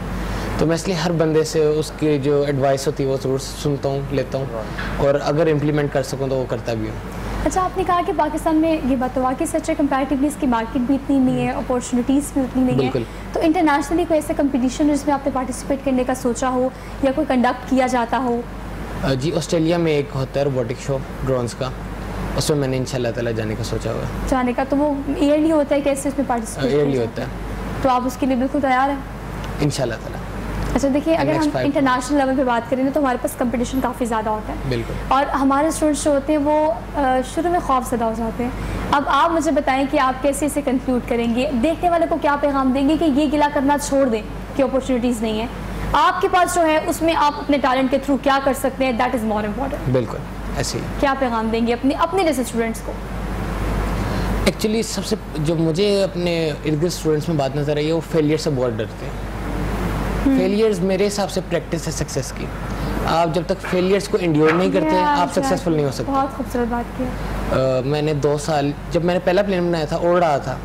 S3: तो मैं इसलिए हर बंदे से उसकी जो एडवाइस होती है वो ज़रूर सुनता हूँ लेता हूँ। और अगर इम्प्लीमेंट कर सकूँ तो वो करता भी हूँ।
S1: अच्छा आपने कहा कि पाकिस्तान में ये बात तो वाकई सच है कंपैरेटिवली इसकी मार्केट भी इतनी नहीं है अपॉर्चुनिटीज़ भी उतनी नहीं है। तो इंटरनेशनली कोई ऐसा कंपटीशन जिसमें आपने पार्टिसिपेट करने का सोचा हो या कोई कंडक्ट किया जाता हो?
S3: जी ऑस्ट्रेलिया में एक होता है रोबोटिक शो ड्रोन्स का। उसमें मैंने इंशाल्लाह ताला जाने का सोचा हुआ है।
S1: जाने का तो वो ईयरली होता है कैसे इसमें पार्टिसिपेट
S3: ईयरली होता है।
S1: तो आप उसके लिए बिल्कुल तैयार हैं?
S3: इंशाल्लाह ताला।
S1: अच्छा देखिए अगर हम इंटरनेशनल लेवल पे बात करें तो हमारे पास कंपटीशन काफ़ी ज़्यादा होता है।
S3: बिल्कुल।
S1: और हमारे स्टूडेंट्स जो होते हैं वो शुरू में खौफ ज़्यादा हो जाते हैं। अब आप मुझे बताएँ कि आप कैसे इसे कंक्लूड करेंगे? देखने वाले को क्या पैगाम देंगे कि ये गिला करना छोड़ दें कि अपॉर्चुनिटीज़ नहीं है? आपके पास जो है उसमें आप अपने टैलेंट के थ्रू क्या कर सकते हैं? दैट इज़ मोर इंपॉर्टेंट
S3: बिल्कुल ऐसे
S1: क्या पैगाम देंगे अपने अपने जैसे स्टूडेंट्स को?
S3: एक्चुअली सबसे जो मुझे अपने इर्द गिर्द स्टूडेंट्स में बात नज़र आई है वो फेलियर से बहुत डरते हैं। फेलियर्स मेरे हिसाब से प्रैक्टिस है सक्सेस की। आप जब तक फेलियर्स को इंड्योर नहीं करते आप. सक्सेसफुल नहीं हो सकते।
S1: बहुत खूबसूरत बात की।
S3: अ, मैंने दो साल जब मैंने पहला प्लेन बनाया था उड़ रहा था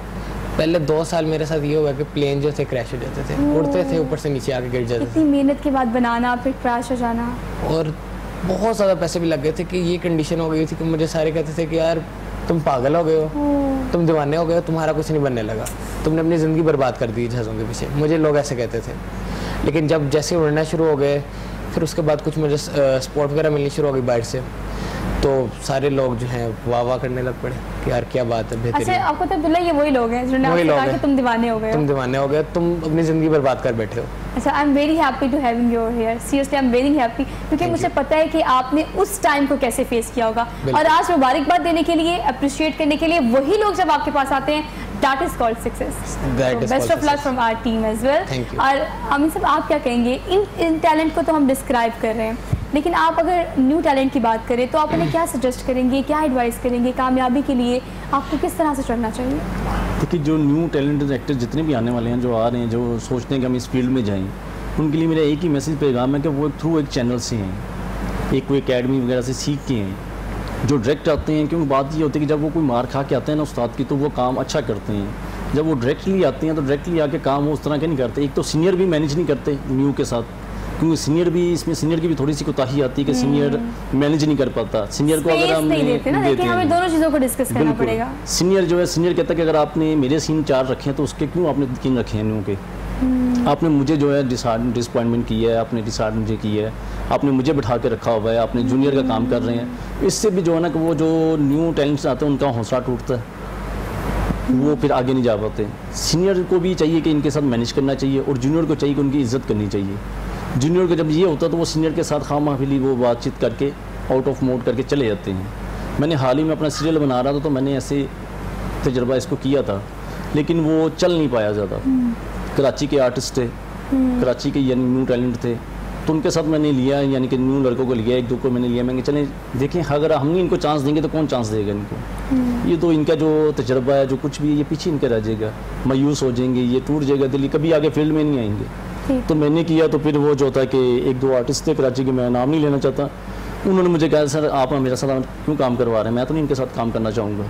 S3: पहले दो साल मेरे साथ ये हुआ कि प्लेन जो थे क्रैश हो जाते थे उड़ते थे ऊपर से नीचे आके गिर जाते
S1: इतनी मेहनत के बाद बनाना फिर क्रैश हो जाना।
S3: और बहुत ज़्यादा पैसे भी लग गए थे कि ये कंडीशन हो गई थी कि मुझे सारे कहते थे कि यार तुम पागल हो गए हो। तुम दीवाने हो गए हो तुम्हारा कुछ नहीं बनने लगा। तुमने अपनी ज़िंदगी बर्बाद कर दी जहाज़ों के पीछे। मुझे लोग ऐसे कहते थे। लेकिन जब जैसे उड़ना शुरू हो गए फिर उसके बाद कुछ मुझे स्पोर्ट वगैरह मिलनी शुरू हो गई बाहर से। तो सारे लोग जो हैं वाह वाह करने लग पड़े कि यार क्या बात है बेहतरीन।
S1: अच्छा आपको तो अब्दुल्ला ये वही लोग हैं जिन्होंने
S3: वही
S1: आपसे
S3: लोग
S1: कहा कि
S3: हैं।
S1: तुम दीवाने हो गए
S3: तुम दीवाने हो गए तुम अपनी ज़िंदगी बर्बाद कर बैठे हो।
S1: अच्छा I am very happy to having your here seriously I am very happy क्योंकि मुझे पता है कि आपने उस टाइम को कैसे फेस किया होगा। और आज मुबारकबाद देने के लिए अप्रिशिएट करने के लिए वही लोग जब आपके पास आते हैं that is called success
S3: That is
S1: best of luck from our team as well
S3: Thank you.
S1: और अमीन साहब आप क्या कहेंगे? इन इन टैलेंट को तो हम डिस्क्राइब कर रहे हैं। लेकिन आप अगर न्यू टैलेंट की बात करें तो आप उन्हें क्या सजेस्ट करेंगे? क्या एडवाइस करेंगे? कामयाबी के लिए आपको किस तरह से चढ़ना चाहिए?
S4: देखिए जो न्यू टैलेंटेड एक्टर जितने भी आने वाले हैं जो आ रहे हैं जो सोचते हैं कि हम इस फ़ील्ड में जाएँ उनके लिए मेरा एक ही मैसेज पैगाम है कि वो थ्रू एक चैनल से हैं। एक कोई अकेडमी वगैरह से सीख के हैं। जो डायरेक्ट आते हैं क्योंकि बात ये होती है कि जब वो कोई मार खा के आते हैं ना उस्ताद की तो वो काम अच्छा करते हैं। जब वो डायरेक्टली आते हैं तो डायरेक्टली आके काम वो उस तरह के नहीं करते। एक तो सीनियर भी मैनेज नहीं करते न्यू के साथ क्योंकि सीनियर भी इसमें सीनियर की भी थोड़ी सी कोताही आती है कि सीनियर मैनेज नहीं कर पाता। सीनियर को अगर हम
S1: नहीं देते ना लेकिन हमें दोनों चीज़ों को डिस्कस करना पड़ेगा।
S4: सीनियर जो है सीनियर कहता है कि अगर आपने मेरे सीन चार रखे हैं तो उसके क्यों आपने तीन रखे हैं न्यू के? आपने मुझे जो है डिसअपॉइंटमेंट की है, आपने डिसाइड मुझे की है, आपने मुझे बिठा के रखा हुआ है, आपने जूनियर का काम कर रहे हैं। इससे भी जो है ना कि वो जो न्यू टैलेंट्स आते हैं, उनका हौसला टूटता है। वो फिर आगे नहीं जा पाते। सीनियर को भी चाहिए कि इनके साथ मैनेज करना चाहिए और जूनियर को चाहिए कि उनकी इज़्ज़त करनी चाहिए। जूनियर को जब ये होता है तो वो सीनियर के साथ खाम खामिली वो बातचीत करके आउट ऑफ़ मोड करके चले जाते हैं। मैंने हाल ही में अपना सीरियल बना रहा था तो मैंने ऐसे तजर्बा इसको किया था, लेकिन वो चल नहीं पाया ज़्यादा। कराची के आर्टिस्ट थे कराची के यानी न्यू टैलेंट थे। तो उनके साथ मैंने लिया यानी कि न्यू लड़कों को लिया एक दो को मैंने लिया। मैंने चले देखें अगर हम इनको चांस देंगे तो कौन चांस देगा इनको? ये तो इनका जो तजर्बा है जो कुछ भी है ये पीछे इनका रह जाएगा। मायूस हो जाएँगे ये टूट जाएगा दिल्ली कभी आगे फ़ील्ड में नहीं आएँगे। तो मैंने किया तो फिर वो जो होता है कि एक दो आर्टिस्ट थे कराची के मैं नाम नहीं लेना चाहता। उन्होंने मुझे कहा सर आप मेरे साथ क्यों काम करवा रहे हैं? मैं तो नहीं इनके साथ काम करना चाहूँगा।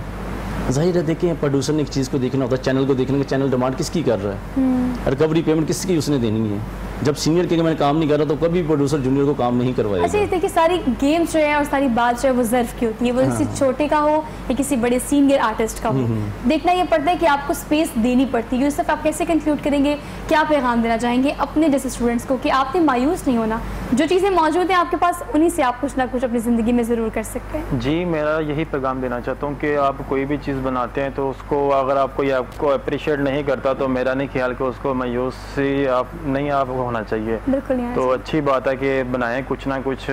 S4: ज़ाहिर है देखिए प्रोड्यूसर ने एक चीज़ को देखना होता है चैनल को देखने का चैनल डिमांड किसकी कर रहा है। रिकवरी पेमेंट किसकी उसने देनी है? जब सीनियर के मैं काम नहीं कर रहा तो कभी प्रोड्यूसर जूनियर को काम नहीं करवाएगा।
S1: अच्छा देखिए सारी गेम्स जो है और सारी बात जो है वो जर्फ की होती है। वो किसी हाँ। छोटे का हो या किसी बड़े सीनियर आर्टिस्ट का हो। हम्म, हम्म। देखना ये पड़ता है कि आपको स्पेस देनी पड़ती है। यूसफ आप कैसे कंक्लूड करेंगे? क्या पैगाम देना चाहेंगे अपने जैसे स्टूडेंट्स को कि आपने मायूस नहीं होना? जो चीज़ें मौजूद हैं आपके पास उन्हीं से आप कुछ ना कुछ अपनी ज़िंदगी में ज़रूर कर सकते हैं।
S2: जी मेरा यही पैगाम देना चाहता हूँ कि आप कोई भी चीज़ बनाते हैं तो उसको अगर आप कोई आपको अप्रिशिएट नहीं करता तो मेरा नहीं ख्याल कि उसको मायूस से आप नहीं आप होना चाहिए। बिल्कुल तो अच्छी बात है कि बनाएँ कुछ ना कुछ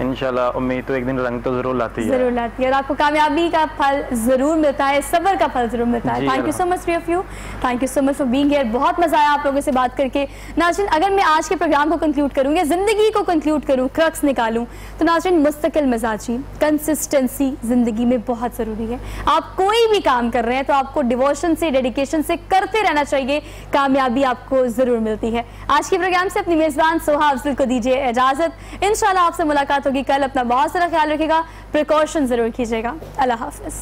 S2: इनशाला उम्मीद तो एक दिन रंग तो ज़रूर लाती है।
S1: ज़रूर लाती है और आपको कामयाबी का फल ज़रूर मिलता है सबर का फल ज़रूर मिलता है। Thank you so much free of you thank you so much for here बहुत मज़ा आया आप लोगों से बात करके। नाजिन अगर मैं आज के प्रोग्राम को कंक्लूड करूँ या ज़िंदगी को कंक्लूड करूँ क्रक्स निकालूँ तो नाजिन मुस्तकिल मिजाजी कंसिस्टेंसी ज़िंदगी में बहुत ज़रूरी है। आप कोई भी काम कर रहे हैं तो आपको डिवोशन से डेडिकेशन से करते रहना चाहिए। कामयाबी आपको ज़रूर मिलती है। आज के प्रोग्राम से अपनी मेज़बान सोहा अफजल को दीजिए इजाज़त। इन आपसे मुलाकात होगी कल। अपना बहुत सारा ख्याल रखेगा प्रिकॉशन ज़रूर कीजिएगा। अल्लाह हाफिज़।